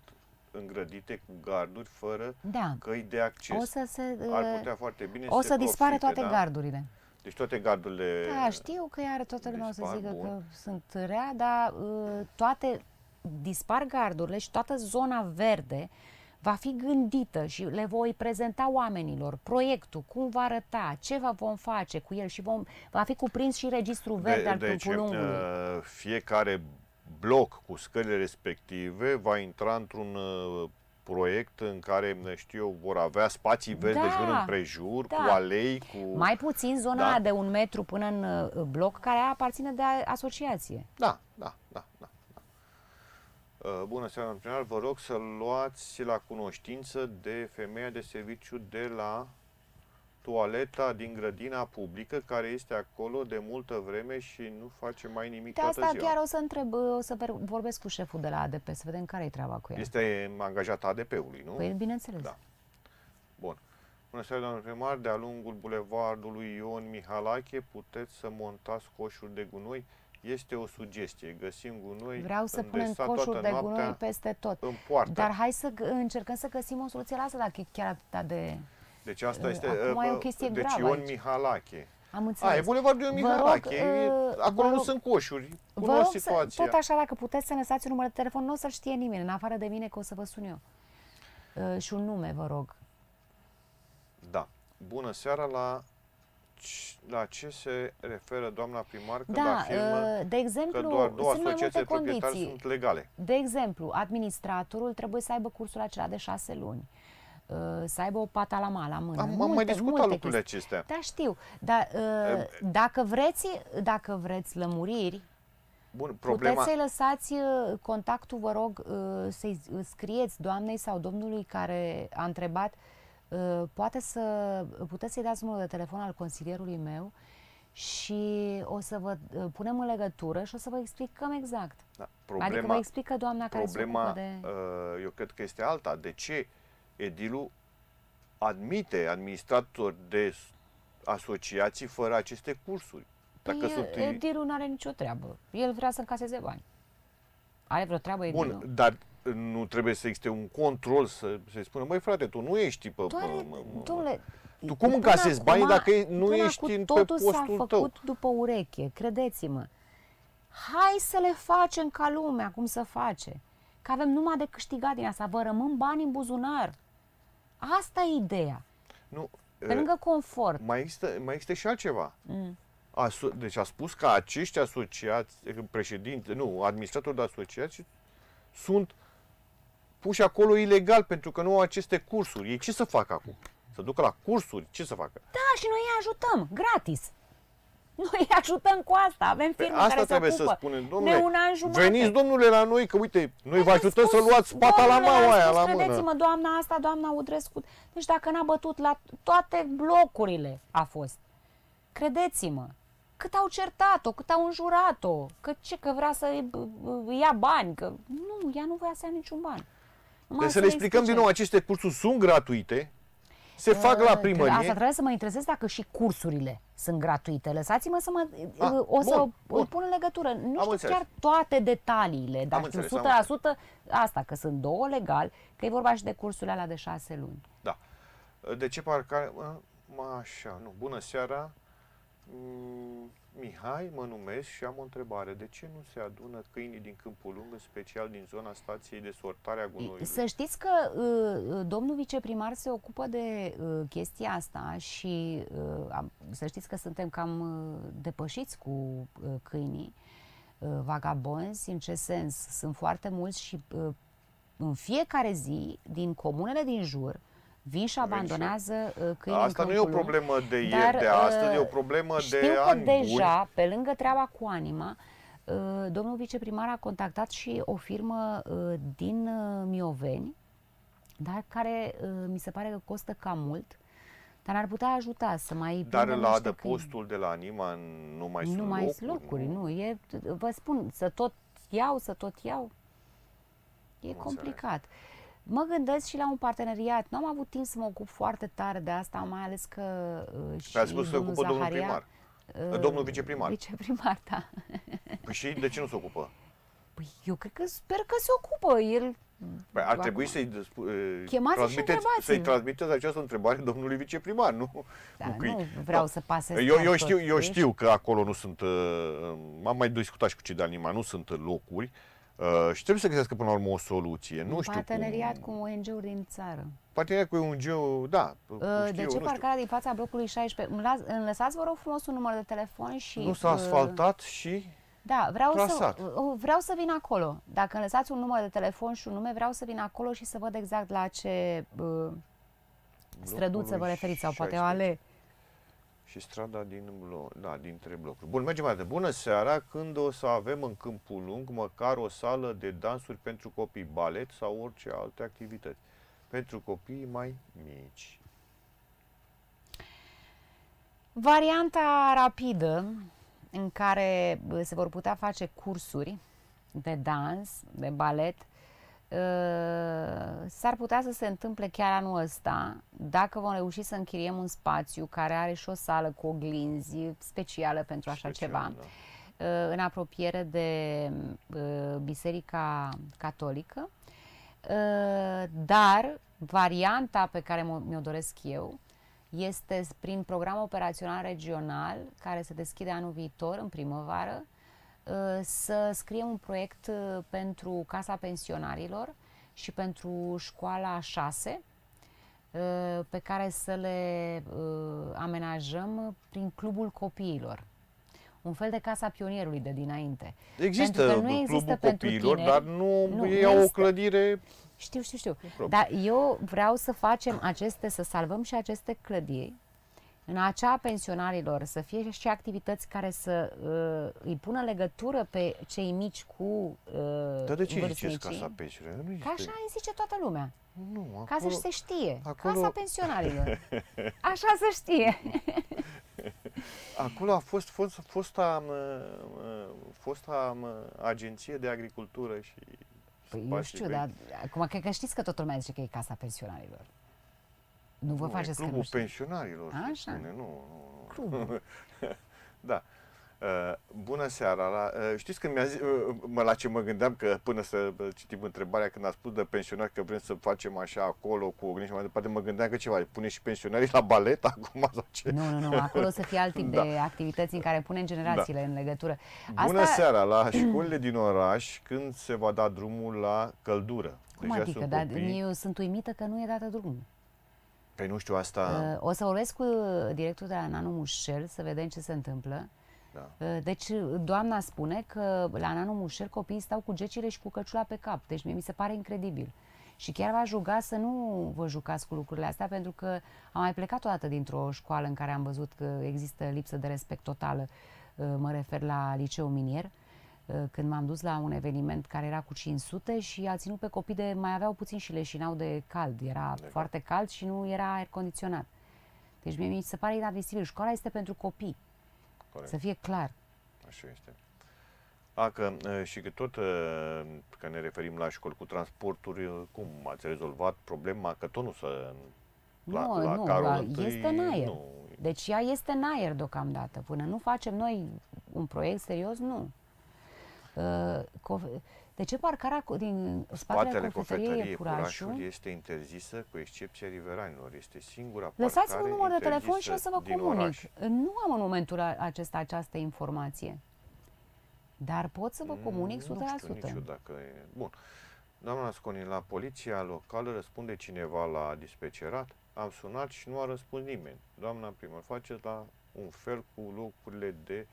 îngrădite cu garduri fără da. căi de acces. O să se, Ar putea foarte bine o să, să dispare toate da? gardurile. Deci toate gardurile... Da, știu că iară toată lumea o să zică bun. că sunt rea, dar uh, toate dispar gardurile și toată zona verde va fi gândită și le voi prezenta oamenilor proiectul, cum va arăta, ce va vom face cu el și vom, va fi cuprins și registrul verde de, al deci, Câmpul Uh, fiecare bloc cu scările respective va intra într-un uh, proiect în care, știu eu, vor avea spații verzi da, de jur împrejur, da. cu alei, cu... Mai puțin zona da. de un metru până în uh, bloc care aparține de asociație. Da, da, da. da, da. Uh, bună seara, în final, vă rog să luați la cunoștință de femeia de serviciu de la toaleta din grădina publică care este acolo de multă vreme și nu face mai nimic de toată asta ziua. chiar o să întreb, o să vorbesc cu șeful de la ADP, să vedem care e treaba cu el. Este angajat ADP-ului, nu? Păi, bineînțeles. Da. Bun. Bună seara, doamnă primar, de-a lungul bulevardului Ion Mihalache puteți să montați coșuri de gunoi? Este o sugestie. Găsim gunoi Vreau să punem coșuri de gunoi peste tot. În poartă. Dar hai să încercăm să găsim o soluție la asta, dacă e chiar atât de... Deci asta este Acum e o chestie deci gravă Ion Mihalache. Am înțeles. A, e bulevardul Ion Mihalache. Rog, acolo nu sunt coșuri. Vă rog situația. Să, tot așa, dacă puteți să ne lăsați un număr de telefon, nu o să știe nimeni, în afară de mine, că o să vă sun eu. Uh, și un nume, vă rog. Da. Bună seara la la ce se referă doamna primar când da, afirmă de exemplu, că doar două asociații de proprietari sunt legale? De exemplu, administratorul trebuie să aibă cursul acela de șase luni. Uh, să aibă o patalama la mână. Am, multe, am mai discutat lucrurile chestii. acestea. Da, știu. Dar uh, dacă vreți, dacă vreți lămuriri, Bun, problema... Puteți să-i lăsați uh, contactul, vă rog, uh, să-i scrieți doamnei sau domnului care a întrebat, poate să, puteți să-i dați numărul de telefon al consilierului meu și o să vă punem în legătură și o să vă explicăm exact. Da, problema, adică vă explică doamna care problema, se de... eu cred că este alta. De ce edilul admite administratori de asociații fără aceste cursuri. Dacă păi sunt... edilul nu are nicio treabă. El vrea să încaseze bani. Are vreo treabă edilul? Bun, dar nu trebuie să existe un control să se spună, măi frate, tu nu ești pe... Doare, domnule, tu cum încasezi banii dacă nu ești în, pe postul s-a făcut după ureche, credeți-mă. Hai să le facem ca lumea, cum să face. Că avem numai de câștigat din asta. Vă rămân bani în buzunar. Asta e ideea. Nu, Pe lângă confort. Mai există, mai există și altceva. Mm. Aso- deci a spus că acești asociați, președinte, nu, administratori de asociații sunt puși acolo ilegal pentru că nu au aceste cursuri. Ei ce să facă acum? Să ducă la cursuri? Ce să facă? Da, și noi îi ajutăm, gratis. Noi ajutăm cu asta, avem firme asta care trebuie se ocupă. să spunem, domnule, un an jumate. veniți domnule la noi, că uite, noi vă ajutăm să luați pata la maua aia la mână. Credeți-mă, doamna asta, doamna Udrescu, deci dacă n-a bătut la toate blocurile a fost. Credeți-mă, cât au certat-o, cât au înjurat-o, că ce, că vrea să ia bani, că nu, ea nu voia să ia niciun ban. Numai Deci să le explicăm din nou, aceste cursuri sunt gratuite, se fac la Uh, primărie. Asta trebuie să mă interesez dacă și cursurile sunt gratuite. Lăsați-mă să mă... Ah, uh, o să bun, îl bun. pun în legătură. Nu știu înțeles. chiar toate detaliile, dar Am știu înțeles, am 100% asta, că sunt două legal, că e vorba și de cursurile alea de șase luni. Da. De ce parcare? Mă, mă, așa, nu. Bună seara. Mm, Mihai, mă numesc și am o întrebare. De ce nu se adună câinii din Câmpul Lung, în special din zona stației de sortare a gunoiului? Să știți că uh, domnul viceprimar se ocupă de uh, chestia asta și uh, am, să știți că suntem cam uh, depășiți cu uh, câinii uh, vagabonzi. În ce sens? Sunt foarte mulți și uh, în fiecare zi, din comunele din jur, vin și abandonează uh, câinii Asta în nu e o Câmpul Lung. problemă de ieri, Dar, de astăzi, e o uh, problemă Știu de că ani deja, buni. pe lângă treaba cu anima, uh, domnul viceprimar a contactat și o firmă uh, din uh, Mioveni, dar care uh, mi se pare că costă cam mult, dar ar putea ajuta să mai Dar prindem la niște adăpostul de la Anima nu mai câini. sunt Nu mai locuri. sunt locuri, nu. E, vă spun, să tot iau, să tot iau, e înțeles. complicat. Mă gândesc și la un parteneriat. Nu am avut timp să mă ocup foarte tare de asta, mai ales că uh, și Păi ați spus că se domnul ocupă domnul Zaharia, primar. uh, Domnul viceprimar. Viceprimar, da. Păi și de ce nu se ocupă? Păi eu cred că sper că se ocupă. El Păi ar Acum- trebui să-i, dăspu- e, Chemați și transmiteți, întrebați-l. să-i transmiteți această întrebare domnului viceprimar, nu? da, cu nu câini. vreau Da. să pase Eu, eu, tot știu, eu ești. știu că acolo nu sunt, uh, am mai discutat și cu cei de Anima, nu sunt locuri uh, și trebuie să găsească până la urmă o soluție. Nu Un știu parteneriat cum. cu ONG-uri din țară. Parteneriat cu un geo, da. Uh, știu, de ce nu știu. parcarea din fața blocului 16? Îmi, las, îmi lăsați, vă rog frumos, un număr de telefon și... Nu s-a uh, asfaltat și Da, vreau să, trasat. uh, vreau să vin acolo. Dacă îmi lăsați un număr de telefon și un nume, vreau să vin acolo și să văd exact la ce uh, străduță vă Blocului referiți sau poate o 16. Ale. și strada din blo- da, dintre blocuri. Bun, mergem mai departe. Bună seara, când o să avem în Câmpul Lung măcar o sală de dansuri pentru copii, balet sau orice alte activități. Pentru copii mai mici. Varianta rapidă în care bă, se vor putea face cursuri de dans, de balet, uh, s-ar putea să se întâmple chiar anul ăsta dacă vom reuși să închiriem un spațiu care are și o sală cu oglinzi specială pentru așa Special, ceva da. uh, în apropiere de uh, Biserica Catolică, Uh, dar varianta pe care mo- mi-o doresc eu este s- prin program operațional regional care se deschide anul viitor, în primăvară, uh, să scriem un proiect uh, pentru Casa Pensionarilor și pentru școala 6 uh, pe care să le uh, amenajăm prin Clubul Copiilor. Un fel de Casa Pionierului de dinainte. Există Pentru că nu există clubul pentru copiilor, tineri. dar nu, Nu, nu nu ei au o există. clădire Știu, știu, știu. propriu. Dar eu vreau să facem aceste, să salvăm și aceste clădiri, în acea pensionarilor, să fie și activități care să uh, îi pună legătură pe cei mici cu uh, Dar de ce ziceți vârstnicii. casa pensionarilor? Nu Că este. așa îi zice toată lumea. Nu, Ca acolo, să se știe. acolo- Casa pensionarilor. Așa să știe. acolo a fost, fost fosta, mă, mă, fosta mă, agenție de agricultură și Păi eu spații știu, vechi. dar acum cred că știți că toată lumea zice că e Casa pensionarilor. Nu vă Nu, e faceți că nu clubul știți. pensionarilor. se Așa. Spune. Nu, nu, nu. Clubul. da. Uh, bună seara! La, uh, știți când mi-a zis, uh, mă, la ce mă gândeam că până să uh, citim întrebarea când a spus de pensionari că vrem să facem așa acolo cu oglinzi și mai departe, mă gândeam că ceva, pune și pensionarii la balet acum sau ce? Nu, nu, nu, acolo să fie alt tip Da. de activități în care punem generațiile în legătură. Bună seara! La școlile din oraș, când se va da drumul la căldură? Cum Deja adică? sunt Dar copii. eu sunt uimită că nu e dată drumul. Păi nu știu asta... Uh, O să vorbesc cu directorul de la Nanu Mușel să vedem ce se întâmplă. Da. Uh, Deci, doamna spune că la Nanu Mușel copiii stau cu gecile și cu căciula pe cap. Deci mie mi se pare incredibil. Și chiar v-aș ruga să nu vă jucați cu lucrurile astea, pentru că am mai plecat o dată dintr-o școală în care am văzut că există lipsă de respect totală. Uh, Mă refer la liceul minier, uh, când m-am dus la un eveniment care era cu 500 și a ținut pe copii de mai aveau puțin și leșinau de cald. Era De foarte cald și nu era aer condiționat. Deci mie mi se pare inadmisibil. Școala este pentru copii. Corect. Să fie clar. Așa este. A, că uh, și că tot uh, că ne referim la școli cu transporturi, uh, cum ați rezolvat problema că tot nu să la, nu, la nu, carul la, întâi, este în aer. Nu. Deci ea este în aer deocamdată. Până nu facem noi un proiect serios, nu. Uh, co- de ce parcarea cu- din spatele, Spatele cofetăriei cofetăriei e Curașul Curașul? este interzisă cu excepția riveranilor. Este singura Lăsați-mă parcare un număr de telefon și o să vă interzisă din comunic. oraș. Nu am în momentul a- acesta această informație. Dar pot să vă comunic 100%. Mm, Nu știu nici eu dacă e... Bun. Doamna Sconi, la poliția locală răspunde cineva la dispecerat? Am sunat și nu a răspuns nimeni. Doamna primar, faceți la un fel cu locurile de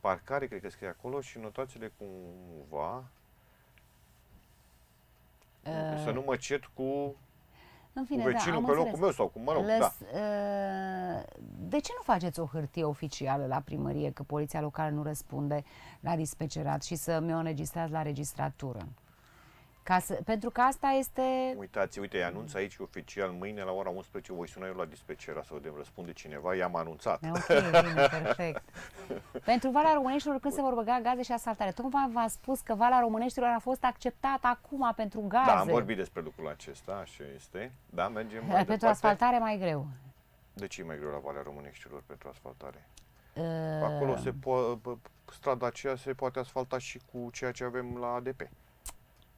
parcare, cred că scrie acolo, și notațiile cumva Uh, să nu mă cert cu, în cu fine, vecinul da, am pe locul înțeles. meu sau cu, mă rog, Lăs, da. uh, De ce nu faceți o hârtie oficială la primărie că poliția locală nu răspunde la dispecerat și să mi-o înregistrați la registratură? Ca să, pentru că asta este... Uitați, uite, anunț aici oficial, mâine la ora 11 voi suna eu la dispecera să vedem, răspunde cineva, i-am anunțat. Ok, bine, perfect. Pentru Valea Româneștilor, când se vor băga gaze și asfaltare? Tocmai v-am spus că Valea Româneștilor a fost acceptată acum pentru gaze. Da, am vorbit despre lucrul acesta, așa este. Da, mergem mai Pentru departe. asfaltare mai greu. De ce e mai greu la Valea Româneștilor pentru asfaltare? Uh, Acolo se po- p- strada aceea se poate asfalta și cu ceea ce avem la ADP.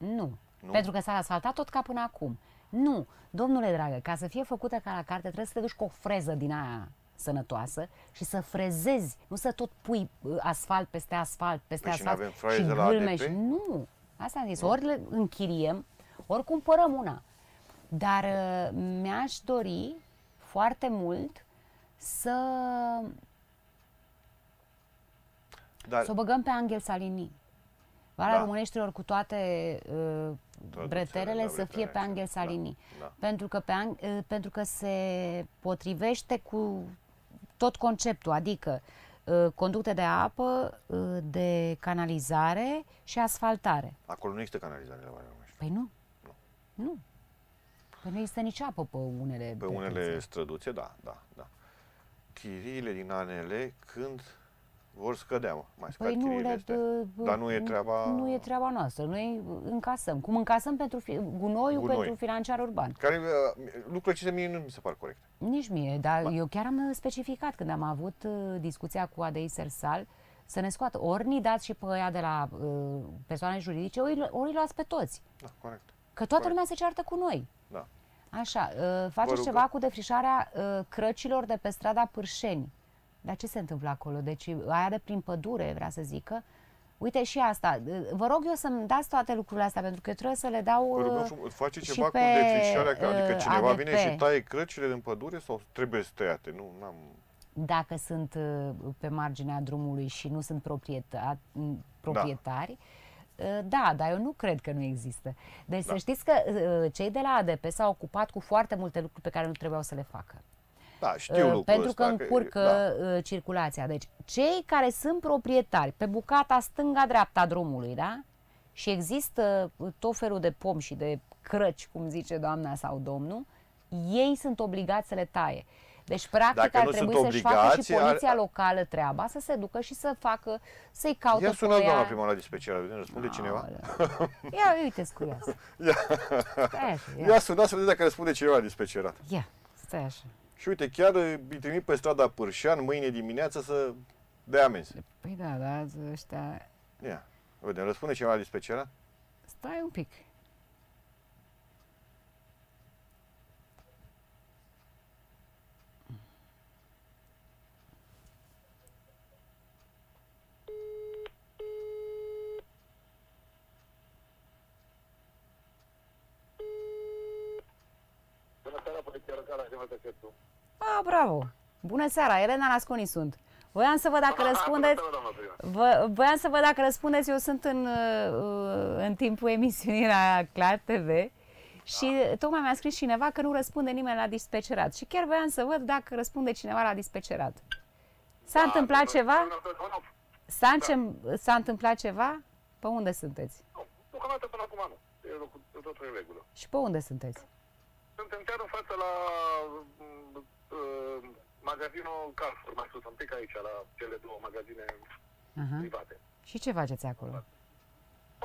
Nu. Nu? Pentru că s-a asfaltat tot ca până acum. Nu. Domnule dragă, ca să fie făcută ca la carte, trebuie să te duci cu o freză din aia sănătoasă și să frezezi, nu să tot pui uh, asfalt peste asfalt, peste Păi și asfalt n-avem freză și la gâlme ADP? și nu. Asta am zis, ori le închiriem, ori cumpărăm una. Dar uh, mi-aș dori foarte mult să, Dar să o băgăm pe Angel Salini. Valea Da. Româneștilor cu toate uh, breterele da, să fie breterele pe Angel acestea, Salini. Da, da. Pentru, că pe, Ang- uh, pentru că se potrivește cu tot conceptul, adică uh, conducte de apă, uh, de canalizare și asfaltare. acolo nu există canalizare la Valea Româneștilor. Păi nu. Nu. Păi nu există nici apă pe unele Pe bretețe. unele străduțe, da, da, da. Chiriile din ANL când vor scădea, mă. mai scad Păi nu, chiriile le, astea. uh, Dar nu e treaba... Nu e treaba noastră. Noi încasăm. Cum încasăm pentru fi, gunoiul Gunoi. pentru financiar urban. Care, uh, lucrurile acestea mie nu mi se par corecte. Nici mie, dar eu chiar am specificat când am avut uh, discuția cu ADI Sersal să ne scoată. Ori ni dați și pe ăia de la uh, persoane juridice, ori, ori îi luați pe toți. Da, corect. Că toată Corect. lumea se ceartă cu noi. Da. Așa, uh, faceți rugăm. ceva cu defrișarea uh, crăcilor de pe strada Pârșeni. Dar ce se întâmplă acolo? Deci aia de prin pădure, vrea să zică. Uite și asta. Uh, Vă rog eu să-mi dați toate lucrurile astea, pentru că eu trebuie să le dau... Vă rugăm uh, frumos, face și ceva cu pe, defrișarea, că- adică uh, cineva ADP. vine și taie crăcile din pădure sau trebuie tăiate? Nu, n-am... dacă sunt uh, pe marginea drumului și nu sunt proprieta- m, proprietari, uh, da, dar eu nu cred că nu există. Deci Da. să știți că uh, cei de la ADP s-au ocupat cu foarte multe lucruri pe care nu trebuiau să le facă. Da, știu Uh, lucrul pentru ăsta, că încurcă da. uh, circulația. Deci, cei care sunt proprietari pe bucata stânga-dreapta drumului, da? Și există uh, tot felul de pomi și de crăci, cum zice doamna sau domnul, ei sunt obligați să le taie. Deci, practic, Dacă ar nu trebui sunt să-și facă și obligați, ar- poliția locală treaba, să se ducă și să facă, să-i caute Ia pe sunați doamna ăia. primar la dispecerea, vedem, răspunde cineva? Aoleu. Ia, uite, curios. Ia, Stai așa, ia. ia sunați să vedeți dacă răspunde cineva la dispecerat. ia, stai așa. Și uite, chiar îi trimit pe strada Pârșean mâine dimineață să dea amenzi. Păi da, da, ăștia... Ia, vedem, răspunde cineva la dispecerat? Stai un pic. Bună seara, poliția locală, de multe acceptul. Ah, bravo! Bună seara, Elena Lasconi sunt. Voiam să văd dacă răspundeți. Vă, voiam să văd dacă răspundeți. Eu sunt în, uh, în timpul emisiunii la Clar TV și tocmai mi-a scris cineva că nu răspunde nimeni la dispecerat. Și chiar voiam să văd dacă răspunde cineva la dispecerat. S-a întâmplat ceva? S-a, încem- s-a întâmplat ceva? Pe unde sunteți? Nu, deocamdată până acum nu. E lucru- e totul în regulă. Și pe unde sunteți? Suntem chiar în față la mm, uh, magazinul Carrefour, mai sus un pic aici, la cele două magazine Aha. private. Și ce faceți acolo?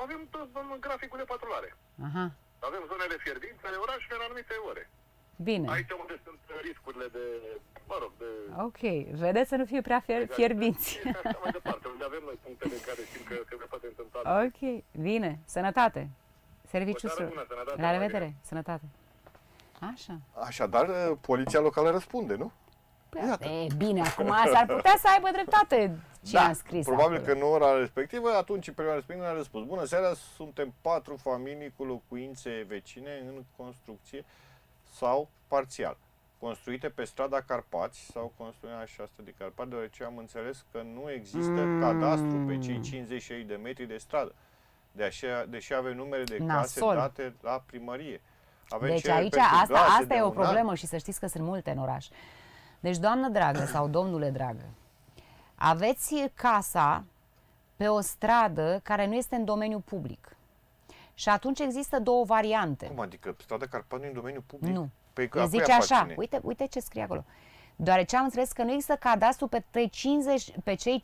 Avem tot în graficul de patrulare. Aha, Avem zonele fierbinți ale orașului în anumite ore. bine. Aici unde sunt riscurile de, mă rog, de... Ok, vedeți să nu fie prea fier- fierbinți. Și așa mai departe, unde avem noi punctele în care știm că se poate întâmpla. Ok, bine, sănătate. Serviciu O seară să... bună, sănătate, La Maria. revedere, sănătate. Așa. Așadar, uh, poliția locală răspunde, nu? Iată. E, bine, acum s-ar putea să aibă dreptate ce am scris Da, probabil acolo. că în ora respectivă, atunci în perioada respectivă a răspuns. Bună seara, suntem patru familii cu locuințe vecine în construcție sau parțial. Construite pe strada Carpați sau construirea așa asta de Carpați, deoarece am înțeles că nu există Mm. cadastru pe cei 53 de metri de stradă. De așa, deși avem numere de case Nasol. date la primărie. Avem Deci cereri aici, pentru asta, gaze asta de e o un an. problemă și să știți că sunt multe în oraș. Deci, doamnă dragă sau domnule dragă, aveți casa pe o stradă care nu este în domeniu public. Și atunci există două variante. Cum adică? Strada Carpați nu e în domeniul public? Nu. Păi că El a cui zice așa, aparține? uite, uite ce scrie acolo. Deoarece am înțeles că nu există cadastru pe, pe, 50, pe cei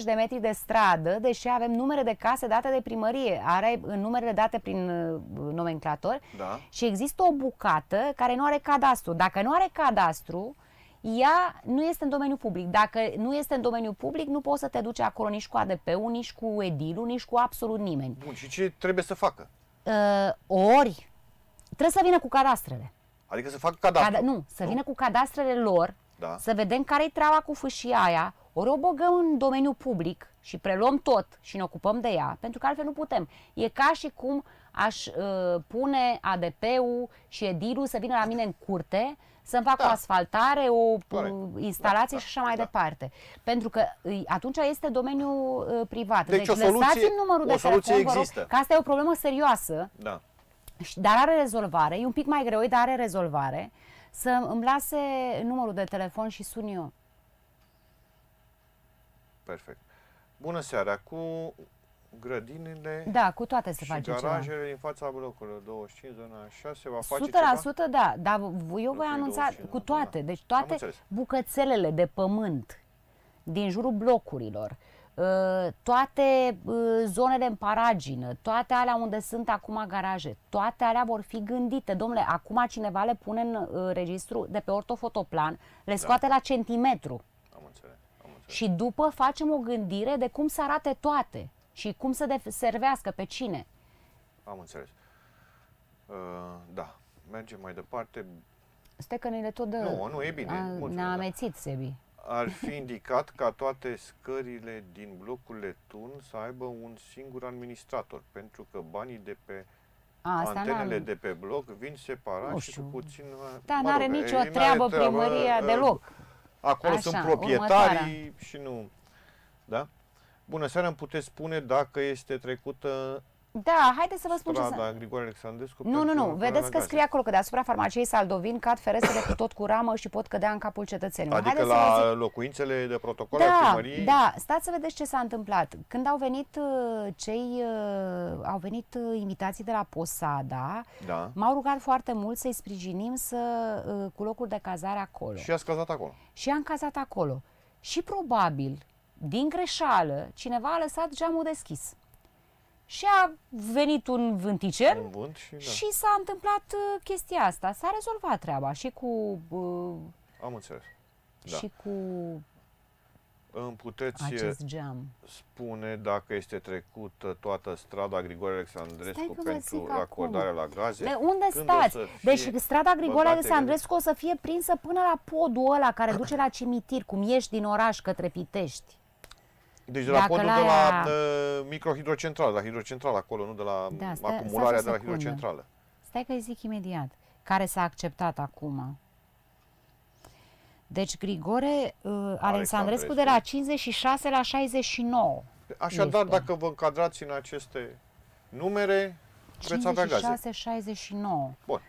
50-60 de metri de stradă, deși avem numere de case date de primărie, are în numerele date prin uh, nomenclator Da. și există o bucată care nu are cadastru. Dacă nu are cadastru, ea nu este în domeniu public. Dacă nu este în domeniu public, nu poți să te duci acolo nici cu ADP-ul, nici cu edilul, nici cu absolut nimeni. Bun, și ce trebuie să facă? Uh, ori, trebuie să vină cu cadastrele. Adică să facă cadastru. Cada, nu, să vină cu cadastrele lor, Da. să vedem care-i treaba cu fâșia aia, ori o băgăm în domeniul public și preluăm tot și ne ocupăm de ea, pentru că altfel nu putem. E ca și cum aș uh, pune ADP-ul și edilul să vină la mine în curte să-mi fac Da. o asfaltare, o Corect. uh, instalație Da, și așa da, mai da. departe. Pentru că uh, atunci este domeniul uh, privat. Deci o soluție- lăsați-mi numărul o de soluție telefon, vă rog, există. că asta e o problemă serioasă Da. Și- dar are rezolvare, e un pic mai greu, dar are rezolvare, să îmi lase numărul de telefon și sun eu. Perfect. Bună seara, cu grădinile Da, cu toate se și face ceva. garajele din fața blocurilor 25, zona 6, va face ceva? 100% da, dar v- eu voi Lucruri anunța 25, cu da. toate, deci Am toate înțeles. bucățelele de pământ din jurul blocurilor, uh, toate uh, zonele în paragină, toate alea unde sunt acum garaje, toate alea vor fi gândite. Domnule, acum cineva le pune în uh, registru de pe ortofotoplan, le scoate la centimetru. Am înțeles. Am înțeles. Și după facem o gândire de cum să arate toate și cum să def- servească pe cine. Am înțeles. Uh, da. Mergem mai departe. Stai că ne le tot dă. Nu, nu, e bine, A, mulțumesc, ne-a da. amețit, Sebi. Ar fi indicat ca toate scările din blocurile TUN să aibă un singur administrator, pentru că banii de pe A, asta antenele n-am... de pe bloc vin separat Nu și știu. cu puțin... Da, mă n-are rog, nicio ei, n-are treabă treabă, primăria uh, deloc. Acolo Așa, sunt proprietarii următoarea. și nu... Da? Bună seara, îmi puteți spune dacă este trecută Da, haideți să vă spun ce strada să... Grigore Alexandrescu Nu, nu, pentru nu. lucrarea Vedeți că gaze? scrie acolo că deasupra farmaciei Saldovin cad ferestrele cu tot cu ramă și pot cădea în capul cetățenilor. Adică Haideți să vă zic- la locuințele de protocol al Da, primăriei? da, stați să vedeți ce s-a întâmplat. Când au venit uh, cei, uh, au venit uh, invitații de la Posada, Da. m-au rugat foarte mult să-i sprijinim să, uh, cu locuri de cazare acolo. Și ați cazat acolo. Și am cazat acolo. Și probabil, din greșeală, cineva a lăsat geamul deschis. Și a venit un vânticel Un vânt și... Da. și s-a întâmplat uh, chestia asta. S-a rezolvat treaba și cu, uh, Am înțeles. Da. și cu Îmi puteți acest geam. spune dacă este trecută toată strada Grigore Stai Alexandrescu că vă pentru zic acordarea acum. la gaze? De unde Când o stați? să Deci fie strada Grigore băgate Alexandrescu o să fie prinsă până la podul ăla care duce la cimitir, cum ieși din oraș către Pitești. Deci de la Dacă podul la de la aia- uh, microhidrocentrală, la hidrocentrală acolo, nu de la Da, stai- acumularea stați de o la secundă. hidrocentrală. Stai că îi zic imediat. Care s-a acceptat acum. Deci Grigore uh, Alexandrescu de la 56 la 69. Așadar, Este. dacă vă încadrați în aceste numere, veți avea gaze. 56-69. Bun.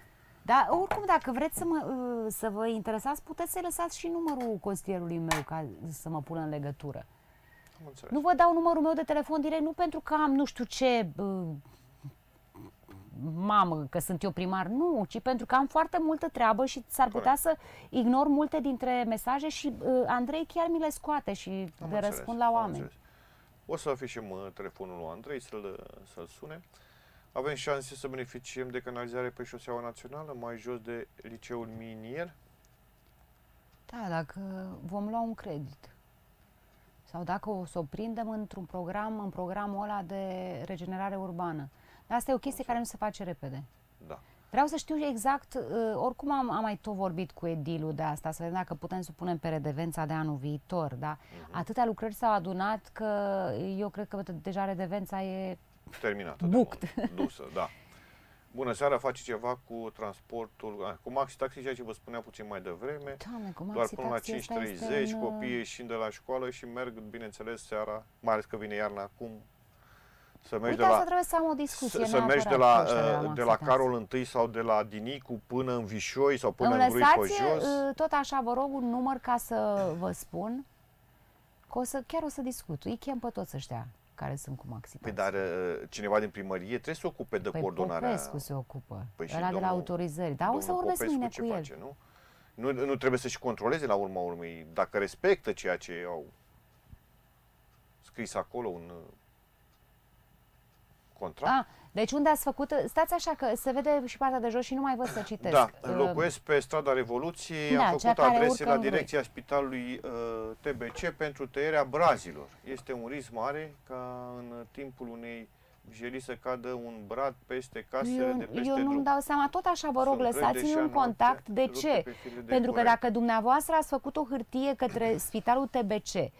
Dar oricum, dacă vreți să, mă, uh, să vă interesați, puteți să lăsați și numărul consilierului meu ca să mă pună în legătură. Am înțeles. Nu vă dau numărul meu de telefon direct, nu pentru că am nu știu ce uh, mamă, că sunt eu primar, nu, ci pentru că am foarte multă treabă și s-ar putea să ignor multe dintre mesaje și uh, Andrei chiar mi le scoate și Am le înțeles, răspund la am oameni. înțeles. O să afișăm uh, telefonul lui Andrei să-l, să-l sune. Avem șanse să beneficiem de canalizare pe șoseaua națională, mai jos de liceul minier. Da, dacă vom lua un credit. Sau dacă o să o prindem într-un program, în programul ăla de regenerare urbană. Dar asta e o chestie care nu se face repede. Da. Vreau să știu exact, uh, oricum am, am mai tot vorbit cu edilul de asta, să vedem dacă putem să punem pe redevența de anul viitor, da? Mhm. Atâtea lucrări s-au adunat că eu cred că deja redevența e... Terminată. Buct. De mult, dusă, da. Bună seara, face ceva cu transportul, a, cu maxi taxi, ceea ce vă spuneam puțin mai devreme. Doamne, cum Doar până la 5.30, în, uh, copiii ieșind de la școală și merg, bineînțeles, seara, mai ales că vine iarna acum, să mergi Uite, de la, asta trebuie să am o discuție să, să mergi de neapărat la, cu ăștia uh, de Maxi la Taxi. Carol I sau de la Dinicu până în Vișoi sau până Îmi în Grui pe lăsați, jos. uh, tot așa, vă rog, un număr ca să vă spun că o să, chiar o să discut. Îi chem pe toți ăștia care sunt cu Maxi Păi Taxi. dar uh, cineva din primărie trebuie să se ocupe de Păi coordonarea. Popescu se ocupă, Păi și ăla de la domnul- autorizări. Dar o să Domnul vorbesc Popescu mâine ce cu el. face, nu? nu? Nu trebuie să-și controleze la urma urmei dacă respectă ceea ce au scris acolo un uh, contract. Ah, deci unde ați făcut, stați așa că se vede și partea de jos și nu mai văd să citesc. Da, Uh, locuiesc pe strada Revoluției, da, am cea făcut care adrese urcă la în Grui. direcția spitalului uh, TBC pentru tăierea brazilor. Este un risc mare ca în timpul unei vijelii să cadă un brad peste casele eu, de peste eu drum. nu-mi dau seama, tot așa vă rog, Sunt grăi lăsați-mi deșea un noaptea, contact. De rupte ce? pe fire de Pentru că curent. dacă dumneavoastră ați făcut o hârtie către spitalul TBC,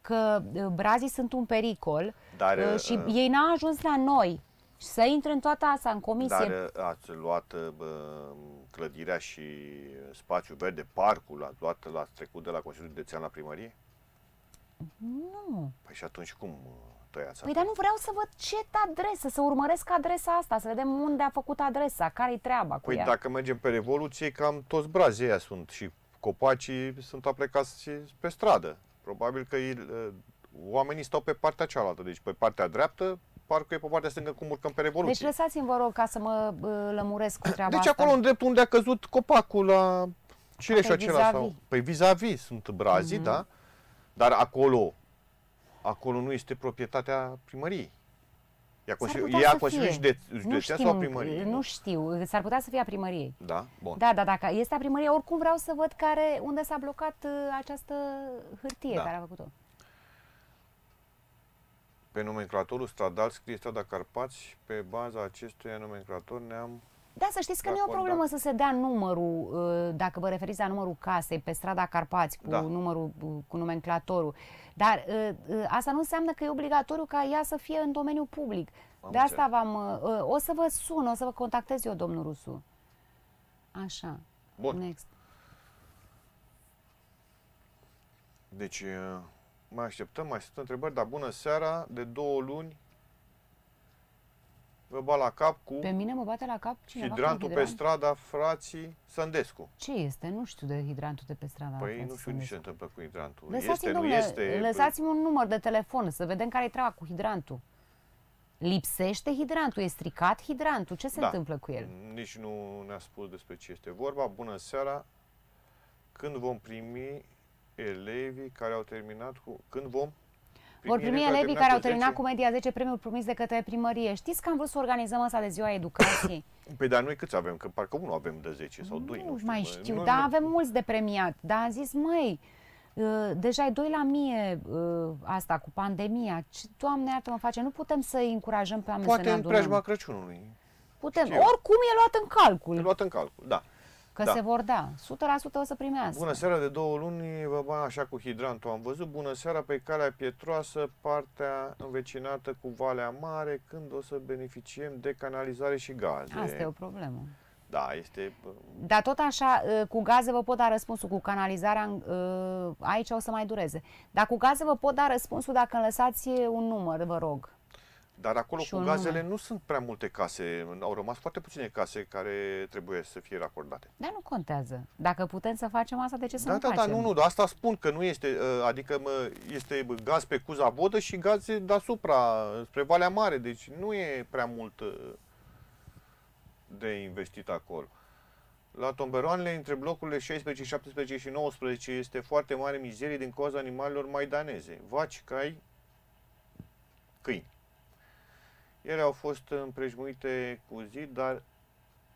că uh, brazii sunt un pericol Dar, uh, uh, și ei n-au ajuns la noi, și să intre în toată asta, în comisie. Dar uh, ați luat uh, bă, clădirea și spațiul verde, parcul, ați luat, l-ați trecut de la Consiliul Județean la primărie? Nu. Păi și atunci cum uh, tăiați Păi acolo? dar nu vreau să văd ce adresă, să urmăresc adresa asta, să vedem unde a făcut adresa, care-i treaba cu Păi ea. dacă mergem pe Revoluție, cam toți brazii ăia sunt și copacii sunt aplecați și pe stradă. Probabil că ei, uh, oamenii stau pe partea cealaltă, deci pe partea dreaptă, parcul e pe partea stângă cum urcăm pe Deci Revoluție. lăsați-mi, vă rog, ca să mă uh, lămuresc cu treaba Deci asta. acolo în drept unde a căzut copacul la cireșul Pe acela vis-a-vis. sau... Păi vis-a-vis sunt brazii, da? Dar acolo, acolo nu este proprietatea primăriei. E a, S-ar Consiliu, putea e a să Consiliului fie. Județ, Nu Județean sau a știm, primăriei? nu știu, s-ar putea să fie a primăriei. Da? Bun. Da, da, dacă este a primăriei, oricum vreau să văd care, unde s-a blocat uh, această hârtie Da. care a făcut-o. Pe nomenclatorul stradal scrie strada Carpați, pe baza acestui nomenclator ne-am... Da, să știți că De nu e o acord, problemă da. să se dea numărul, uh, dacă vă referiți la numărul casei, pe strada Carpați, cu Da. numărul, uh, cu nomenclatorul. Dar uh, uh, asta nu înseamnă că e obligatoriu ca ea să fie în domeniul public. Am De asta înțeles. v-am... uh, uh, O să vă sun, o să vă contactez eu, domnul Rusu. Așa. Bun. Next. Deci, uh, mai așteptăm, mai sunt întrebări, dar bună seara, de două luni vă bat la cap cu Pe mine mă bate la cap cineva cu hidrantul pe hidrant? strada frații Sândescu. Ce este? Nu știu de hidrantul de pe strada. Păi frate nu știu nici ce se Sândescu. întâmplă cu hidrantul. Lăsați-mi, este, nu domnule, este. lăsați-mi un număr de telefon să vedem care e treaba cu hidrantul. Lipsește hidrantul, e stricat hidrantul, ce se Da. întâmplă cu el? Nici nu ne-a spus despre ce este vorba. Bună seara. Când vom primi elevii care au terminat cu... Când vom Vor primi elevii care au terminat 10? cu media 10 premiul promis de către primărie. Știți că am vrut să organizăm asta de ziua educației? Păi dar noi câți avem? Că parcă unul avem de 10 sau 2, nu nu știu. mai bă. știu, Nu- dar nu- avem mulți de premiat. Dar am zis, măi, uh, deja e 2 la mie uh, asta cu pandemia. Ce, Doamne iartă mă face, nu putem să îi încurajăm pe oameni să Poate ne în adunăm. preajma Crăciunului. Putem, știu. oricum e luat în calcul. E luat în calcul, da. Că Da. se vor da. 100% o să primească. Bună seara, de două luni vă ban așa cu hidrantul. Am văzut bună seara pe calea pietroasă, partea învecinată cu Valea Mare, când o să beneficiem de canalizare și gaze. Asta e o problemă. Da, este... bă, Dar tot așa, uh, cu gaze vă pot da răspunsul, cu canalizarea uh, aici o să mai dureze. Dar cu gaze vă pot da răspunsul dacă îmi lăsați un număr, vă rog. Dar acolo Și cu un gazele nume. nu sunt prea multe case, au rămas foarte puține case care trebuie să fie racordate. Dar nu contează. Dacă putem să facem asta, de ce să da, nu da, da, facem? nu, nu, dar asta spun că nu este, uh, adică mă, este gaz pe Cuza Vodă și gaze deasupra, spre Valea Mare, deci nu e prea mult uh, de investit acolo. La tomberoanele între blocurile 16, 17 și 19 este foarte mare mizerie din cauza animalelor maidaneze. Vaci, cai câini. Ele au fost împrejmuite cu zid, dar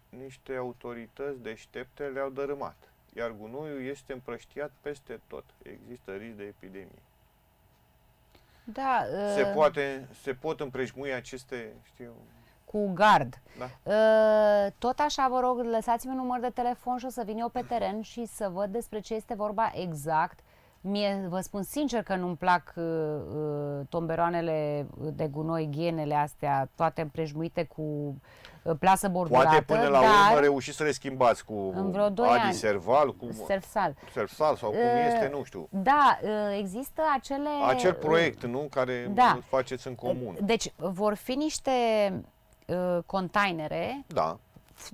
niște autorități deștepte le-au dărâmat. Iar gunoiul este împrăștiat peste tot. Există risc de epidemie. Da, Se, uh, poate, se pot împrejmui aceste, știu, cu gard. da. Uh, Tot așa, vă rog, lăsați-mi un număr de telefon și o să vin eu pe teren și să văd despre ce este vorba exact. Mie, vă spun sincer că nu-mi plac uh, uh, tomberoanele de gunoi, ghenele astea, toate împrejmuite cu uh, plasă bordurată, Poate până la dar urmă reușiți să le schimbați cu în vreo doi ani. Adiserval, cu Serfsal. Serfsal sau cum Uh, este, nu știu. Da, uh, există acele... Acel proiect, nu? Care da. îl faceți în comun. Deci vor fi niște uh, containere Da.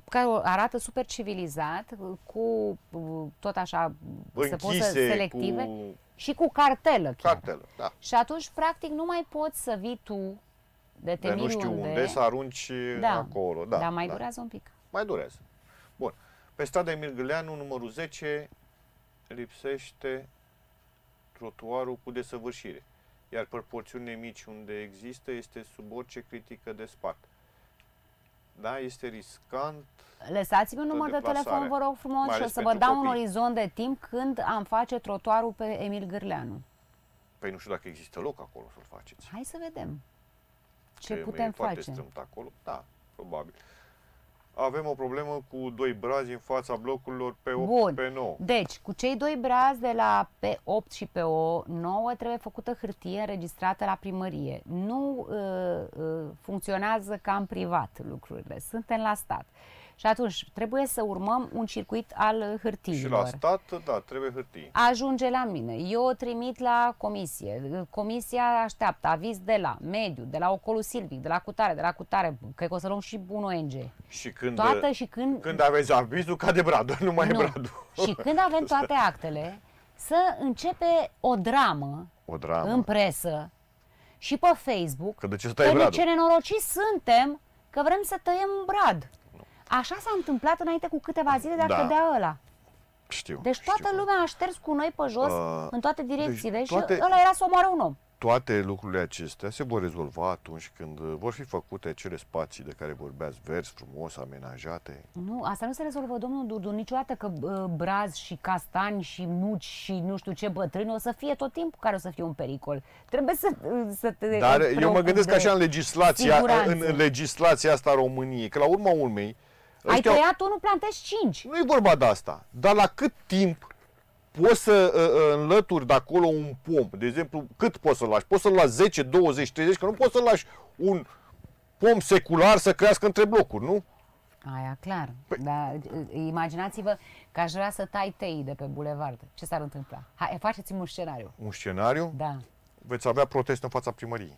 Care arată super civilizat, cu uh, tot așa, să poți să Închise selective cu și cu cartelă chiar. cartelă. Da. Și atunci, practic, nu mai poți să vii tu de De te nu miri știu unde, unde, să arunci Da. acolo. Da, dar mai da. durează un pic. Mai durează. Bun. Pe strada Emil Gâleanu, numărul 10, lipsește trotuarul cu desăvârșire. Iar proporțiunile mici unde există este sub orice critică de spart. Da, este riscant. Lăsați-mi un Tot număr de deplasarea. telefon, vă rog frumos, Mai și o ales să vă pentru dau un copii. orizont de timp când am face trotuarul pe Emil Gârleanu. Păi nu știu dacă există loc acolo să-l faceți. Hai să vedem ce Că putem e foarte face. strâmt acolo. Da, probabil. Avem o problemă cu doi brazi în fața blocurilor pe 8 Bun. pe 9. Deci, cu cei doi brazi de la P8 și P9 trebuie făcută hârtie înregistrată la primărie. Nu uh, uh, funcționează ca în privat lucrurile, suntem la stat. Și atunci trebuie să urmăm un circuit al Și la hârtiilor. stat, da, trebuie hârtie. Ajunge la mine, eu o trimit la comisie, comisia așteaptă aviz de la mediu, de la Ocolul Silvic, de la cutare, de la cutare, cred că o să luăm și un ONG. Și când, Toată și când când aveți avizul, cade bradul, nu mai e nu. bradul. Și când avem toate actele, să începe o dramă O dramă. în presă și pe Facebook Că de ce să că tai de bradul? ce nenorociți suntem că vrem să tăiem un brad. Așa s-a întâmplat înainte cu câteva zile de a Da. cădea ăla. Știu. Deci toată știu. lumea a șters cu noi pe jos Uh, în toate direcțiile deci și toate- ăla era să omoare un om. Toate lucrurile acestea se vor rezolva atunci când uh, vor fi făcute acele spații de care vorbeați, verzi, frumos, amenajate. Nu, asta nu se rezolvă, domnul Dudu, niciodată că uh, braz și castani și nuci și nu știu ce bătrâni o să fie tot timpul care o să fie un pericol. Trebuie să, uh, să te Dar eu mă preocupi gândesc de așa în legislația, siguranță. în, în legislația asta a României, că la urma urmei, Ai ăștia- tăiat unul, plantezi cinci. nu e vorba de asta, dar la cât timp poți să uh, uh, înlături de acolo un pom? De exemplu, cât poți să-l lași? Poți să-l lași 10, 20, 30, că nu poți să lași un pom secular să crească între blocuri, nu? Aia, clar. Păi- Dar uh, imaginați-vă că aș vrea să tai tei de pe bulevard. Ce s-ar întâmpla? Hai, faceți-mi un scenariu. Un scenariu, Da. Veți avea protest în fața primăriei.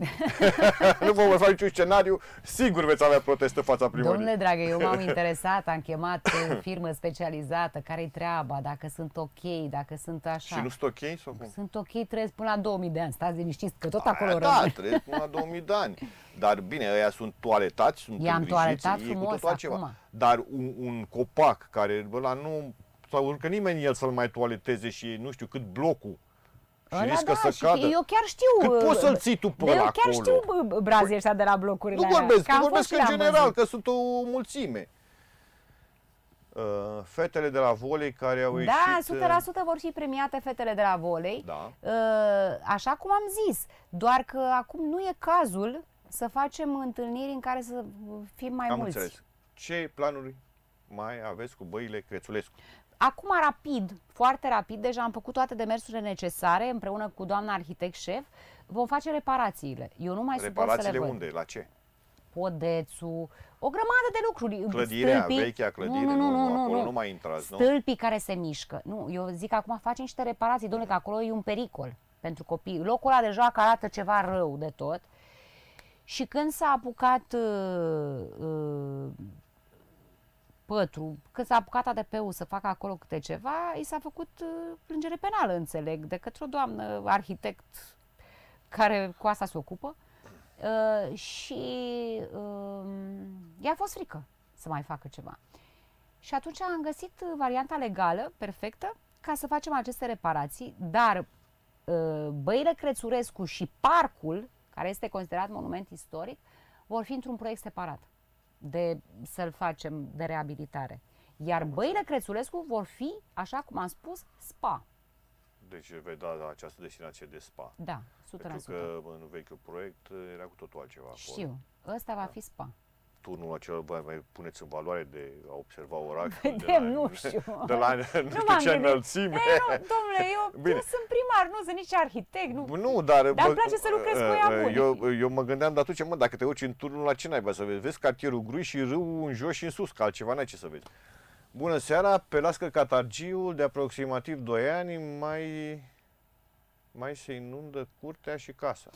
nu vă mai face niciun scenariu, sigur veți avea protest în fața primăriei. Domnule dragă, eu m-am interesat, am chemat o firmă specializată, care-i treaba, dacă sunt ok, dacă sunt așa. Și nu sunt ok sau cum? Sunt ok, trăiesc până la 2000 de ani, stați liniștiți, că tot acolo Aia, da, rămân. trăiesc până la 2000 de ani. Dar bine, ăia sunt toaletați, sunt I-am îngrijiți, toaletat ei cu frumos totul altceva. acum. Dar un, un copac care ăla nu sau urcă nimeni el să-l mai toaleteze și nu știu cât blocul și Ăla riscă da, să și cadă. eu chiar știu... Cât uh, poți să-l ții tu pe Eu ăla chiar acolo? știu bă, brazii ăștia de la blocurile Nu alea, vorbesc, că am nu fost vorbesc și în le-am general, văzut. că sunt o mulțime. Uh, fetele de la volei care au Da, ieșit... 100% vor fi premiate fetele de la volei. Da. Uh, Așa cum am zis, doar că acum nu e cazul să facem întâlniri în care să fim mai Am mulți. înțeles. Ce planuri mai aveți cu băile Crețulescu? Acum, rapid, foarte rapid, deja am făcut toate demersurile necesare împreună cu doamna arhitect șef. Vom face reparațiile. Eu nu mai suport să le Reparațiile văd. unde? La ce? Podețul, o grămadă de lucruri. Clădirea, vechea clădire? nu, nu, nu, nu, acolo nu. nu mai intrați, nu? Stâlpii care se mișcă. Nu, eu zic că acum facem niște reparații, domnule, că acolo e un pericol pentru copii. Locul ăla de joacă arată ceva rău de tot. Și când s-a apucat uh, uh, Pătru, când s-a apucat ADP-ul să facă acolo câte ceva, i s-a făcut uh, plângere penală, înțeleg, de către o doamnă arhitect care cu asta se ocupă. Uh, și uh, i-a fost frică să mai facă ceva. Și atunci am găsit uh, varianta legală, perfectă, ca să facem aceste reparații, dar uh, băile Crețurescu și parcul care este considerat monument istoric, vor fi într-un proiect separat de să-l facem de reabilitare. Iar băile Crețulescu vor fi, așa cum am spus, spa. Deci vei da la această destinație de spa. Da, 100%. Pentru că în vechiul proiect era cu totul altceva acolo. Știu. Ăsta va fi spa. Turnul acela vă mai puneți în valoare de a observa orașul? Vedem, nu știu. De la nu Nu știu m-am ce gândit. înălțime. Ei, nu, domnule, eu, Bine. eu sunt primar, nu sunt nici arhitect. Nu. Nu, dar... Dar bă, îmi place să lucrez cu ea buni. Eu, eu mă gândeam de atunci, mă, dacă te uiți în turnul la ce naiba să vezi? Vezi cartierul Grui și râul în jos și în sus, că altceva n-ai ce să vezi. Bună seara, pe Lască Catargiu, de aproximativ 2 ani, mai, mai se inundă curtea și casa.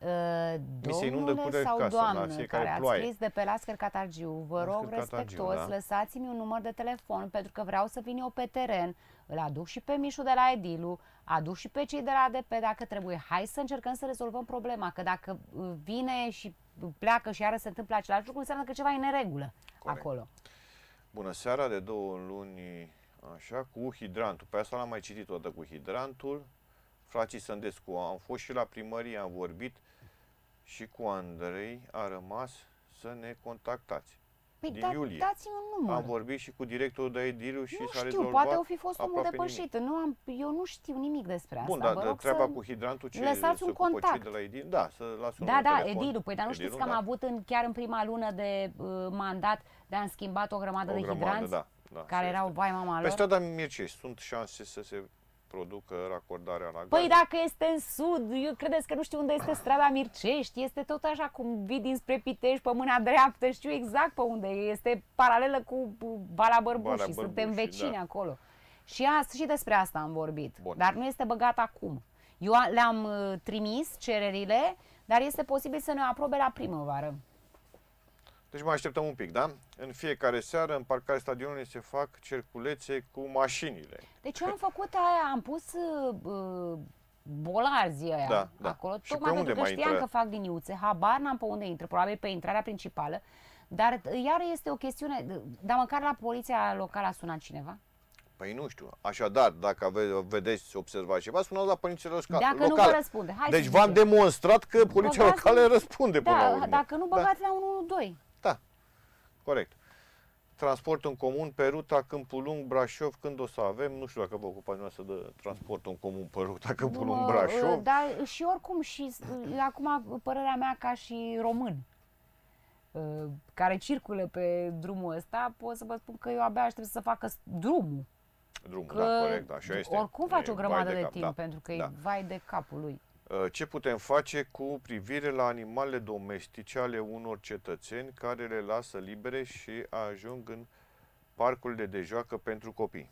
Uh, Mi se inundă Domnule curtea sau casă la doamnă fiecare care ați ploaie. scris de pe Lascăr Catargiu, vă rog Lascăr Catargiu, respectos, da. lăsați-mi un număr de telefon pentru că vreau să vin eu pe teren, îl aduc și pe Mișu de la Edilu, aduc și pe cei de la ADP dacă trebuie. Hai să încercăm să rezolvăm problema, că dacă uh, vine și pleacă și iară se întâmplă același lucru, înseamnă că ceva e în neregulă Corect. acolo. Bună seara, de două luni, așa, cu hidrantul. Pe asta l-am mai citit o dată cu hidrantul. Frații Sândescu, am fost și la primărie, am vorbit și cu Andrei, a rămas să ne contactați. Păi Din da, iulie. dați-mi un număr. Am vorbit și cu directorul de Edilu și nu s-a știu, rezolvat poate au fi fost omul aproape depășit. Nu am, eu nu știu nimic despre asta. Bun, Vă dar rog treaba să... cu hidrantul ce lăsați se un ocupă contact. cei de la Edil? Da, să las un Da, număr de da, telefon. Edilu. Păi, dar nu știți Edilul, că am da. avut în, chiar în prima lună de uh, mandat de am schimbat o grămadă o de grămadă, hidranți da, da, care se erau este. vai mama Pe lor. strada Mircești sunt șanse să se producă racordarea la Păi gaz? dacă este în sud, eu credeți că nu știu unde este strada Mircești, este tot așa cum vii dinspre Pitești pe mâna dreaptă, știu exact pe unde e, este paralelă cu uh, Valea Bărbușii, Valea suntem Bărbușii, vecini da. acolo. Și, asta, și despre asta am vorbit, Bun. dar nu este băgat acum. Eu a- le-am uh, trimis cererile, dar este posibil să ne aprobe la primăvară. Deci mai așteptăm un pic, da? În fiecare seară, în parcarea stadionului, se fac cerculețe cu mașinile. Deci eu am făcut aia, am pus uh, uh, bolarzii aia Da, da. acolo, Și tocmai pe unde pentru că mai știam intră? că fac liniuțe, habar n-am pe unde intră, probabil pe intrarea principală, dar uh, iar este o chestiune, dar măcar la poliția locală a sunat cineva? Păi nu știu. Așadar, dacă ave- vedeți, observați ceva, sunați la poliția loca- Dacă nu locală. vă răspunde, hai deci să v-am zicem. demonstrat că poliția Băgați- locală răspunde până la Da, urmă. dacă nu băgați la 112. Da, corect. Transport în comun pe ruta Câmpul Lung, Brașov, când o să avem, nu știu dacă vă ocupați dumneavoastră de transportul în comun pe ruta Câmpul Nu, Lung, uh, Brașov. Dar și oricum, și uh, acum părerea mea ca și român, uh, care circulă pe drumul ăsta, pot să vă spun că eu abia aștept să facă s- drumul. Drumul, Că da, corect, așa este. oricum faci E o grămadă vai de, cap, timp, da. pentru că da. e vai de capul lui. Uh, Ce putem face cu privire la animalele domestice ale unor cetățeni care le lasă libere și ajung în parcurile de joacă pentru copii?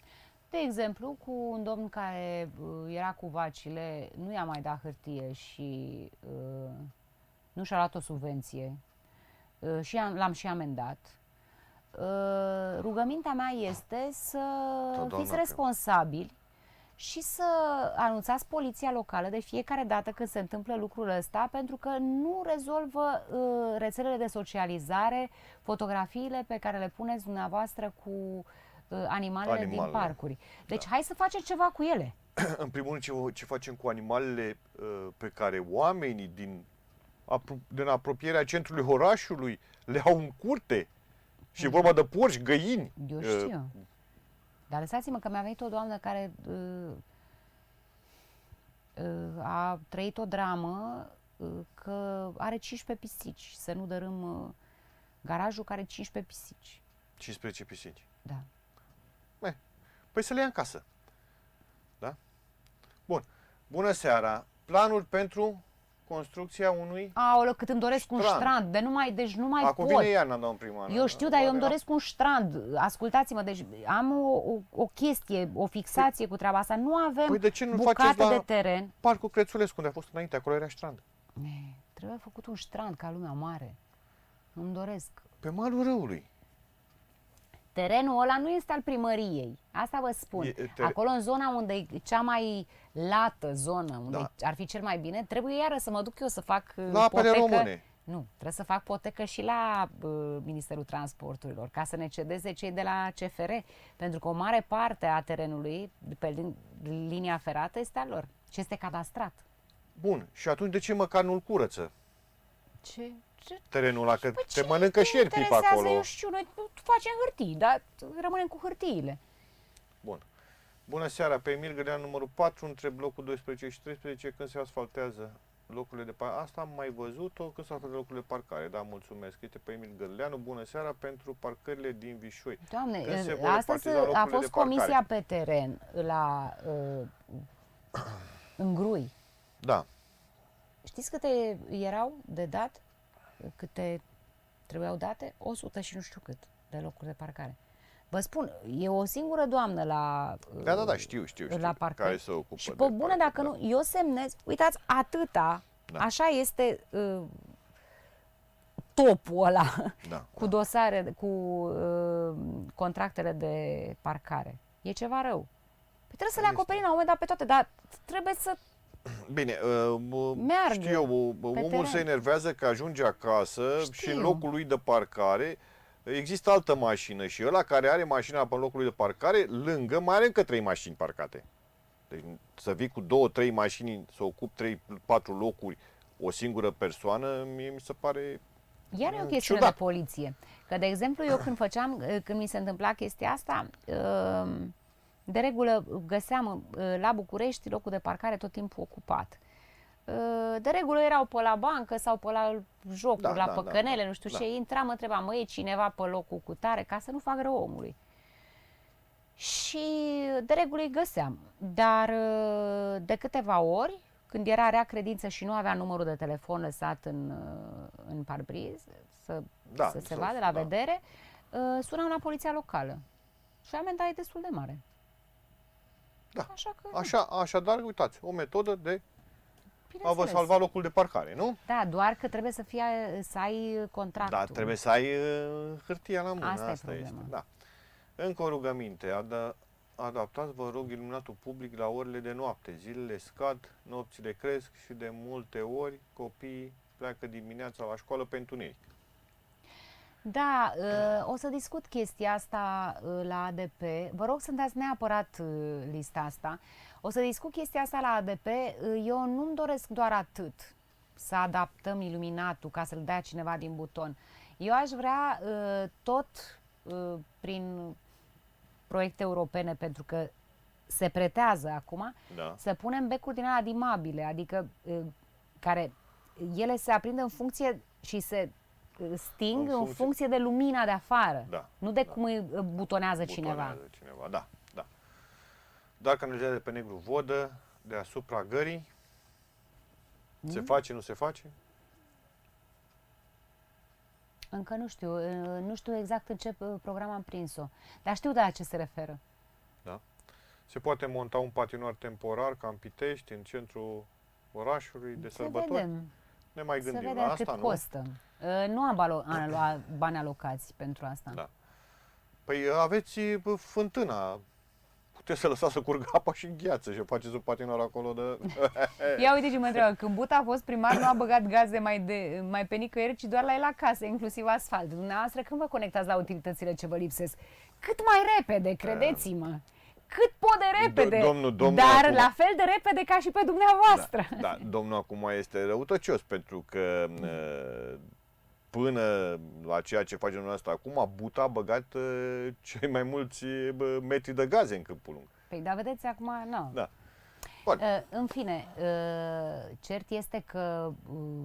De exemplu, cu un domn care uh, era cu vacile, nu i-a mai dat hârtie și uh, nu și-a luat o subvenție uh, și am, l-am și amendat. Uh, rugămintea mea este să doamna fiți Creu. responsabili și să anunțați poliția locală de fiecare dată când se întâmplă lucrul ăsta, pentru că nu rezolvă uh, rețelele de socializare fotografiile pe care le puneți dumneavoastră cu uh, animalele, din Animalele. parcuri. Deci Da. hai să faceți ceva cu ele. în primul rând, ce, ce facem cu animalele uh, pe care oamenii din, apro- din apropierea centrului orașului le au în curte? Și e vorba de porci, găini. Eu uh, știu. Dar lăsați-mă că mi-a venit o doamnă care uh, uh, a trăit o dramă uh, că are 15 pisici, să nu dărâm uh, garajul care are 15 pisici. 15 pisici. Da. Păi să le ia în casă. Da? Bun. Bună seara. Planul pentru construcția unui... Aoleu, cât îmi doresc un Strand. strand, de nu mai, deci nu mai Acum pot. vine iarna, domn primar. Eu știu, dar eu îmi doresc un strand. Ascultați-mă, deci am o, o, o chestie, o fixație cu treaba asta. Nu avem Păi de ce nu bucate faceți la- de teren. Parcul Crețulescu, unde a fost înainte, acolo era strand. Ne, trebuie făcut un strand ca lumea mare. Îmi doresc. Pe malul râului. Terenul ăla nu este al primăriei. Asta vă spun. E, te- Acolo în zona unde e cea mai lată zonă, unde Da. ar fi cel mai bine, trebuie iară să mă duc eu să fac uh, La apele potecă. române. Nu, trebuie să fac potecă și la uh, Ministerul Transporturilor, ca să ne cedeze cei de la CFR, pentru că o mare parte a terenului pe lin- linia ferată este al lor și este cadastrat. Bun. Și atunci de ce măcar nu-l curăță? Ce? Ce? terenul ăla, că Păi te ce mănâncă te șerpii pe interesează, acolo. Eu știu, noi facem hârtii, dar rămânem cu hârtiile. Bun. Bună seara, pe Emil Gădean numărul 4, între blocul 12 și 13, când se asfaltează locurile de parcare. Asta am mai văzut-o când se asfaltează locurile de parcare, da, mulțumesc. Este pe Emil Găleanu, bună seara pentru parcările din Vișoi. Doamne, Când se uh, vor astăzi repartiza a locurile fost de parcare? comisia pe teren la uh, în Grui. Da, Știți câte erau de dat? Câte trebuiau date? 100 și nu știu cât de locuri de parcare. Vă spun, e o singură doamnă la uh, da, da, da, știu, știu, știu, la parcare. care se ocupă Și de pe bune, parcare, dacă da. nu, eu semnez, uitați, atâta, Da. așa este uh, topul ăla Da, cu dosare, cu uh, contractele de parcare. E ceva rău. Păi trebuie să le Este. acoperim la un moment dat pe toate, dar trebuie să... Bine, uh, uh, Meargă știu eu, uh, pe omul teren. se enervează că ajunge acasă și în Știu. locul lui de parcare există altă mașină și ăla care are mașina pe locul lui de parcare, lângă mai are încă trei mașini parcate. Deci să vii cu două, trei mașini, să ocup trei, patru locuri, o singură persoană, mie mi se pare... Iar e o Mm, chestiune ciudat. de poliție. Că, de exemplu, eu când făceam, uh, când mi se întâmpla chestia asta, uh, de regulă găseam uh, la București locul de parcare tot timpul ocupat. Uh, De regulă erau pe la bancă sau pe la jocuri, Da, la da, da, păcănele, da, nu știu da. ce, intram, mă întrebam, mă, e cineva pe locul cu tare, ca să nu fac rău omului. Și de regulă îi găseam. Dar uh, de câteva ori, când era rea credință și nu avea numărul de telefon lăsat în, uh, în parbriz, să, Da, să se să- vadă la da. vedere, uh, sunam la poliția locală. Și amenda e destul de mare. Da. Așa că, Așa, așadar, uitați, o metodă de a vă bineînțeles. salva locul de parcare, nu? Da, doar că trebuie să fie să ai contractul. Da, trebuie să ai uh, hârtia la mână, Asta e asta, este. problema. Da. Încă o rugăminte, ada, adaptați, vă rog, iluminatul public la orele de noapte. Zilele scad, nopțile cresc și de multe ori copiii pleacă dimineața la școală pe întuneric. Da, uh, o să discut chestia asta uh, la ADP. Vă rog să-mi dați neapărat uh, lista asta. O să discut chestia asta la ADP. Uh, Eu nu-mi doresc doar atât să adaptăm iluminatul ca să-l dea cineva din buton. Eu aș vrea uh, tot uh, prin proiecte europene, pentru că se pretează acum, Da. să punem becuri din alea dimabile, adică uh, care ele se aprind în funcție și se uh, sting În în funcție- funcție, de lumina de afară, Da, nu de da. cum îi uh, butonează cineva. Butonează cineva, da, da. Dar canalizează pe negru vodă deasupra gării. Se Mm. face, nu se face? Încă nu știu, uh, nu știu exact în ce uh, program am prins-o, dar știu de la ce se referă. Se poate monta un patinoar temporar ca în Pitești, în centrul orașului de Să sărbători? vedem, Ne mai să gândim vedem la asta, cât nu? costă. Uh, Nu am balo- am luat bani alocați pentru asta. Da. Păi aveți bă, fântâna. Puteți să lăsați să curgă apa și gheață și faceți un patinar acolo de... Ia uite ce mă întreabă, când Buta a fost primar, nu a băgat gaze mai, de, mai pe nicăieri, ci doar la el acasă, inclusiv asfalt. Dumneavoastră, când vă conectați la utilitățile ce vă lipsesc? Cât mai repede, credeți-mă! Cât pot de repede, domnul- domnul dar acum- la fel de repede ca și pe dumneavoastră. Da, da, domnul acum este răutăcios pentru că uh, până la ceea ce face dumneavoastră acum, Buta a băgat uh, cei mai mulți bă, metri de gaze în câmpul lung. Păi, dar vedeți, acum, nu. Da. Bun. Uh, în fine, uh, cert este că, uh,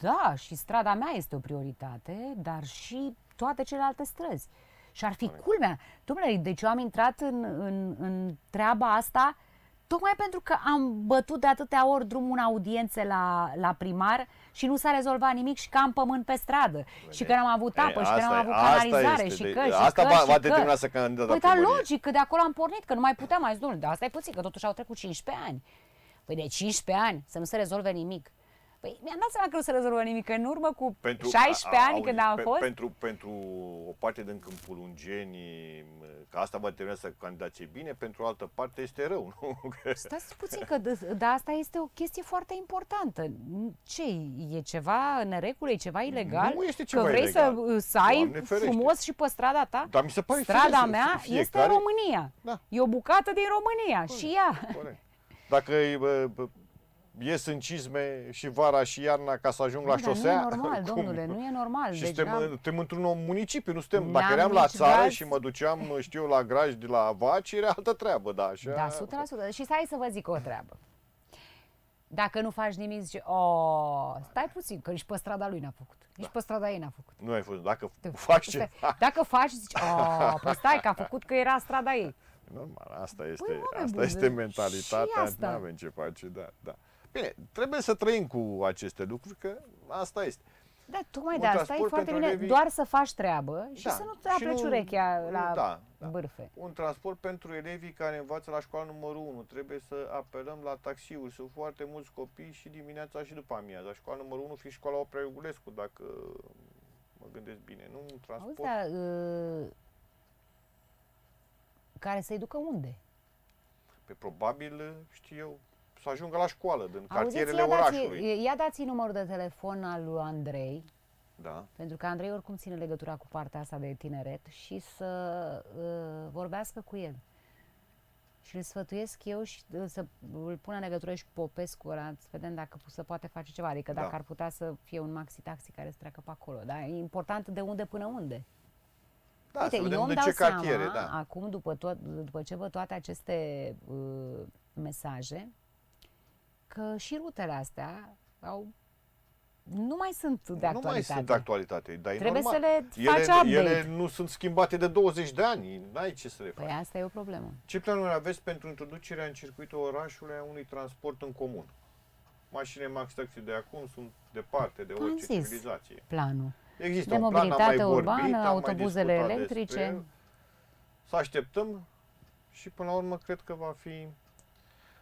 da, și strada mea este o prioritate, dar și toate celelalte străzi. Și ar fi culmea. Domnule, deci eu am intrat în, în, în treaba asta tocmai pentru că am bătut de atâtea ori drumul în audiențe la, la primar și nu s-a rezolvat nimic și că am pământ pe stradă. Și că n-am avut apă Ei, și că n-am asta e- avut asta canalizare este și de- că, și asta că, va- și va că. determina să candidați la Păi, dar primărie. logic, că de acolo am pornit, că nu mai puteam mai domnule, dar asta e puțin, că totuși au trecut 15 ani. Păi de 15 ani să nu se rezolve nimic. Păi mi-am dat seama că nu se rezolvă nimic, că în urmă cu 16 a- a- ani auzi, când am pe- fost, Pentru, pentru o parte din câmpul Ungenii, că asta va determina să candidați bine, pentru o altă parte este rău, nu? Că- Stați puțin, că d- dar asta este o chestie foarte importantă. Ce, e ceva în neregulă, e ceva ilegal? Nu este că ceva vrei ilegal. să, să ai Doamne ferește. frumos și pe strada ta? Dar mi se pare Strada firesc, mea fiecare- este România. Da. E o bucată din România și ea. Corect. Dacă e, bă, bă, ies în cizme și vara și iarna ca să ajung la Nu, dar șosea. Nu e normal, Cum? domnule, nu e normal. Și deci suntem, n-am- suntem într-un municipiu, nu suntem. N-am Dacă eram la nici țară gaz. și mă duceam, știu, eu, la graj de la vaci, era altă treabă, da, așa. Da, 100%. Și stai să vă zic o treabă. Dacă nu faci nimic, zice, o, stai puțin, că nici pe strada lui n-a făcut. Nici pe strada ei n-a făcut. Nu ai fost, dacă Tu- faci stai. ce... Dacă faci, zici, o, păi stai că a făcut că era strada ei. Normal, asta este, oameni asta buni, este și mentalitatea, asta. nu avem ce face, da, da. Bine, trebuie să trăim cu aceste lucruri, că asta este. Da, tocmai Un de asta e transport foarte pentru bine elevii- doar să faci treabă și Da, să nu te și apleci nu- urechea nu- la da, da. bârfe. Un transport pentru elevii care învață la școala numărul 1. Trebuie să apelăm la taxiuri. Sunt foarte mulți copii și dimineața și după amiaza. Școala numărul 1 fi școala Oprea Iugulescu, dacă mă gândesc bine. Nu un Auzi, transport. dar, uh, care să-i ducă unde? Pe probabil, știu eu, să ajungă la școală, din Auziți, cartierele ia dați, orașului. ia dați numărul de telefon al lui Andrei, Da. pentru că Andrei oricum ține legătura cu partea asta de tineret și să uh, vorbească cu el. Și îl sfătuiesc eu și uh, să îl pun în legătură și cu Popescu ăla, să vedem dacă se poate face ceva, adică Da. dacă ar putea să fie un maxi-taxi care să treacă pe acolo. Dar e important de unde până unde. Da, Uite, să vedem eu îmi de dau ce seama, cartiere, da. acum, după, tot, după ce văd toate aceste uh, mesaje, că și rutele astea au, nu mai sunt de nu mai actualitate. sunt de actualitate, dar e Trebuie normal. să le faci ele, update. ele nu sunt schimbate de 20 de ani, n-ai ce să le faci. Păi asta e o problemă. Ce planuri aveți pentru introducerea în circuitul orașului a unui transport în comun? Mașinile Max Taxi de acum sunt departe de Am orice zis. civilizație. Planul. Există De un plan, am mai mobilitate vorbit, urbană, am mai autobuzele discutat electrice. despre el. Să așteptăm și până la urmă cred că va fi...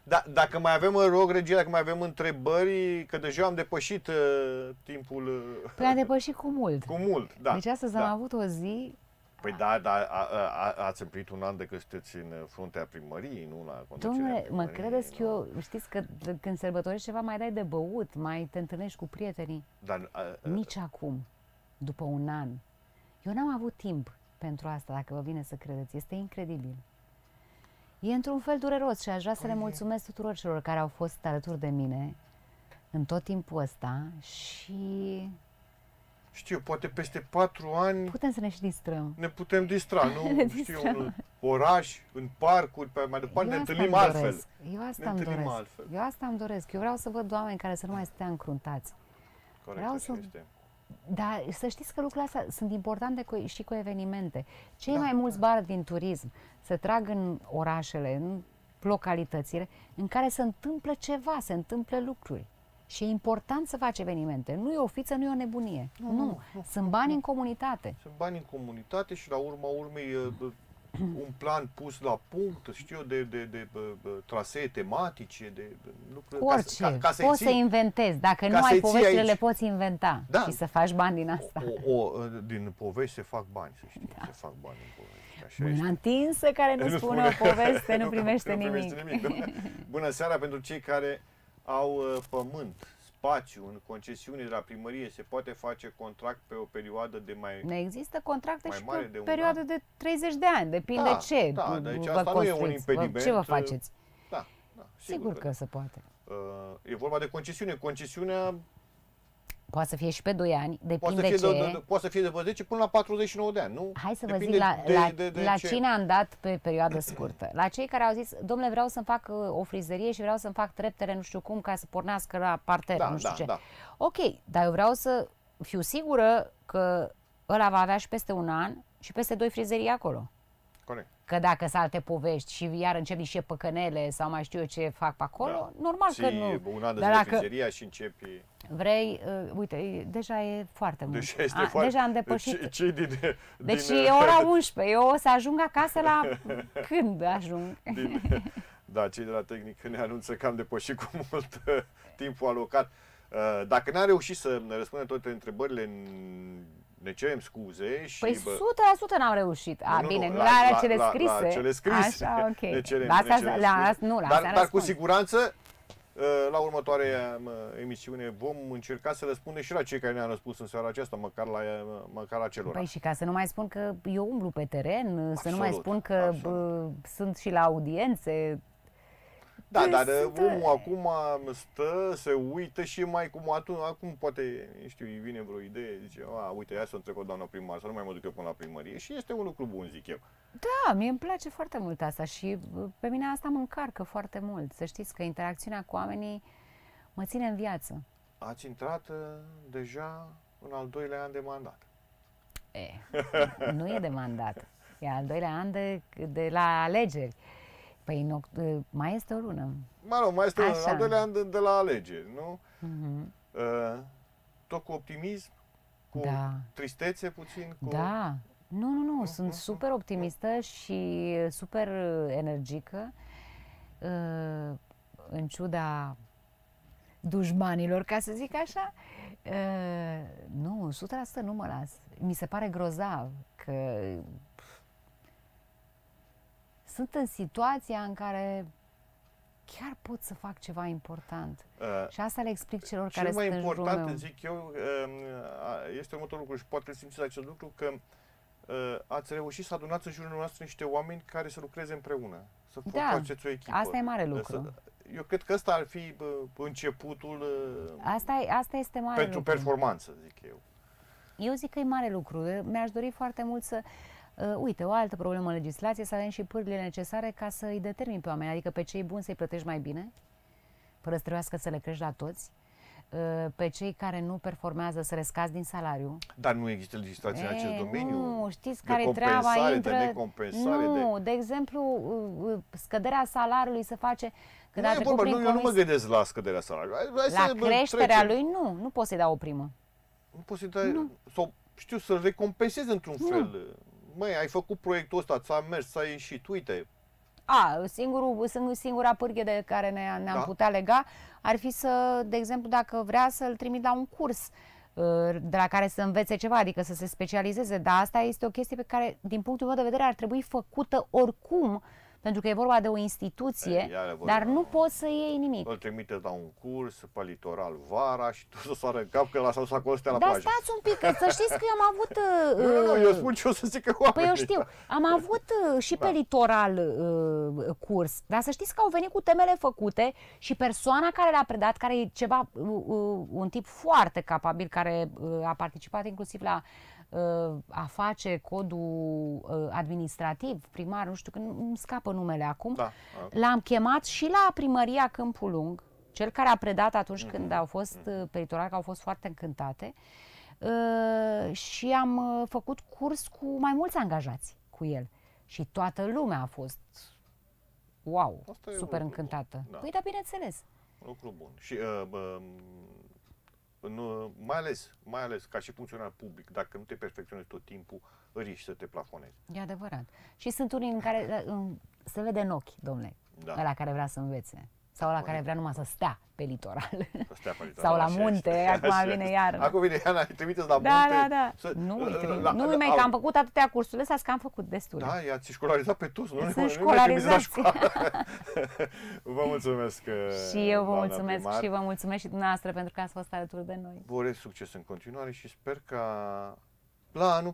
Da, dacă mai avem, mă rog, regie, dacă mai avem întrebări, că deja am depășit uh, timpul uh, Păi am depășit cu mult. cu mult. Da, deci astăzi da. am avut o zi, Păi da, da, a, a, a, ați împlinit un an de că sunteți în fruntea primăriei, nu la conducerea domnule, mă primăriei, credeți că nu? eu, știți că d- când sărbătorești ceva mai dai de băut, mai te întâlnești cu prietenii. Dar, a, a, Nici acum, după un an. Eu n-am avut timp pentru asta, dacă vă vine să credeți. Este incredibil. E într-un fel dureros și aș vrea să le mulțumesc tuturor celor care au fost alături de mine în tot timpul ăsta și știu, poate peste patru ani putem să ne și distrăm. ne putem distra, nu? Ne știu, distrăm. în oraș, în parcuri, pe mai departe, ne Eu asta întâlnim îmi altfel. doresc. Eu asta Ne îmi întâlnim doresc. altfel. Eu asta îmi doresc. Eu vreau să văd oameni care să nu mai stea încruntați. Corect, Vreau așa să- este. Dar să știți că lucrurile astea sunt importante cu, și cu evenimente. Cei Da, mai mulți bani din turism se trag în orașele, în localitățile în care se întâmplă ceva, se întâmplă lucruri. Și e important să faci evenimente. Nu e o fiță, nu e o nebunie. Nu, nu, nu, nu, sunt bani în comunitate. Sunt bani în comunitate și la urma urmei e, bă, un plan pus la punct, știu eu, de, de, de, bă, bă, trasee tematice, de, de lucruri. Orice. Ca, să- ca, ca să-i poți să ții- inventezi. Dacă ca nu ai să-i ții poveștile, aici. le poți inventa. Da. Și să faci bani din asta. o, o, din povești se fac bani, să știi, se fac bani în povești. Așa Mâna este. întinsă care nu, spune, o poveste nu primește nu nimic. Primește nimic. Bună seara pentru cei care au uh, pământ, spațiu în concesiune de la primărie. Se poate face contract pe o perioadă de mai... Ne există contracte Mai și mare pe de un perioadă an? de 30 de ani, depinde Da, ce da, vă deci asta nu e un construiți, vă- impediment, Ce vă uh, faceți? Da, da, Sigur că se poate. Uh, e vorba de concesiune. Concesiunea Poate să fie și pe 2 ani, poate depinde să, fie ce de, e. de, de, poate să fie de pe 10 până la 49 de ani, nu? Hai să vă Depinde zic la, de, la, de, de la ce. cine am dat pe perioadă scurtă. La cei care au zis, domnule, vreau să-mi fac uh, o frizerie și vreau să-mi fac treptele nu știu cum ca să pornească la parter, Da, nu știu da, ce. da. Ok, dar eu vreau să fiu sigură că ăla va avea și peste un an și peste doi frizerii acolo. Corect. Că dacă sunt alte povești și iar încep niște păcănele sau mai știu eu ce fac pe acolo, Da. normal că Ții nu. un an de Dar zile dacă frizeria și începi... vrei, uh, uite, e- deja e foarte mult. Deja este A, foarte... Deja am depășit. Ce, cei din, Deci din, e ora 11, eu o să ajung acasă la când ajung. din, da, cei de la tehnică ne anunță că am depășit cu mult uh, timpul alocat. Uh, Dacă n-am reușit să ne răspundem toate întrebările, n- ne cerem scuze și... Păi 100% bă, n-am reușit. A, nu, bine, nu, nu la- la, la- cele la- scrise. La cele scrise. Așa, ok. Ne cerem, la astea, ne cerem la, scuze. nu, la dar, astea dar cu răspund. siguranță, uh, la următoarea uh, emisiune vom încerca să răspundem și la cei care ne-au răspuns în seara aceasta, măcar la, uh, măcar la celor. Păi și ca să nu mai spun că eu umblu pe teren, să nu mai Absolut, spun că absolut. bă, sunt și la audiențe. Da, dar sunt, omul acum stă, se uită și mai cum atunci, acum poate, știu, îi vine vreo idee, zice, a, uite, ia să întrec o doamnă primar, să nu mai mă duc eu până la primărie. Și este un lucru bun, zic eu. Da, mie îmi place foarte mult asta și uh, pe mine asta mă încarcă foarte mult. Să știți că interacțiunea cu oamenii mă ține în viață. Ați intrat uh, deja în al doilea an de mandat. E, nu e de mandat. E al doilea an de, de la alegeri. Păi în oct- mai este o lună. Mă rog, mai este Așa. al doilea an de, de la alegeri, nu? Mhm. Uh, tot cu optimism, cu Da. tristețe puțin, cu... Da. Nu, nu, nu, sunt super optimistă și super uh, energică. Uh, În ciuda dușmanilor, ca să zic așa. Uh, Nu, 100% nu mă las. Mi se pare grozav că sunt în situația în care chiar pot să fac ceva important. Uh, Și asta le explic celor care Cel mai sunt în jurul important, meu. zic eu, um, a- este următorul lucru și poate simțiți acest lucru, că uh, ați reușit să adunați în jurul noastră niște oameni care să lucreze împreună, să Da, faceți o echipă. Asta e mare Să- lucru. Eu cred că ăsta ar fi bă, începutul uh, Asta, e, asta este mare pentru lucru. performanță, zic eu. Eu zic că e mare lucru. Mi-aș dori foarte mult să... Uh, uite, o altă problemă în legislație, să avem și pârghile necesare ca să îi determin pe oameni, adică pe cei buni să-i plătești mai bine, fără să trebuiască să le crești la toți, uh, pe cei care nu performează să le scazi din salariu. Dar nu există legislație în E, acest domeniu. Nu, știți de care e treaba? compensare, Intră... de necompensare, nu, de, exemplu, uh, uh, scăderea salariului se face când nu a e trecut vorba, prin nu, eu nu mă comis- gândesc la scăderea salariului. Hai, hai La să, bă, creșterea trecem. lui, nu, nu poți să-i dau o primă. Nu poți să dai, sau știu, să-l recompensezi într-un fel. Măi, ai făcut proiectul ăsta, ți-a mers, ți-a ieșit, uite, A, singurul, sing- singura pârghie de care ne, ne-am Da. putea lega ar fi să, de exemplu, dacă vrea să-l trimit la un curs uh, de la care să învețe ceva, adică să se specializeze. Dar asta este o chestie pe care, din punctul meu de vedere, ar trebui făcută oricum, pentru că e vorba de o instituție, E, iară vorba. dar nu poți să iei nimic. îl trimite la un curs pe litoral vara și tu să sară în cap că l-a dus acolo să stea la Dar plajă. stați un pic, că să știți că eu am avut... uh, Nu, nu, nu, uh, eu spun ce o să zică Păi oamenii. eu știu, am avut uh, și pe Da. litoral uh, curs, dar să știți că au venit cu temele făcute și persoana care le-a predat, care e ceva, uh, uh, un tip foarte capabil, care uh, a participat inclusiv la uh, a face codul uh, administrativ, primar, nu știu, că nu îmi scapă numele acum, Da, l-am chemat și la primăria Câmpul Lung, cel care a predat atunci Mhm. când au fost uh, pe litoral, că au fost foarte încântate, uh, și am uh, făcut curs cu mai mulți angajați cu el. Și toată lumea a fost, wow, Asta e super lucru încântată. bun, da. Păi da, bineînțeles. lucru bun. Și uh, bă, nu, mai ales, mai ales ca și funcționar public, dacă nu te perfecționezi tot timpul, riști să te plafonezi. E adevărat. Și sunt unii în care uh, în- se vede în ochi, domnule, Da. ăla care vrea să învețe. Sau ăla care vrea numai să stea pe litoral. Să stea pe litoral, Sau la așa munte, este, acum așa vine este. iarna. Acum vine iarna, îi trimiteți la Da, munte. da, da. Să, nu, la- îi trimit- la- nu, la- mai că am făcut atâtea cursuri astea că am făcut destule. Da, i-ați școlarizat pe toți, nu? Sunt Nu- nu mai trimiți la școlarizați. școală. vă mulțumesc, Și eu vă doamna mulțumesc primar. și vă mulțumesc și dumneavoastră pentru că ați fost alături de noi. Vă urez succes în continuare și sper ca la anul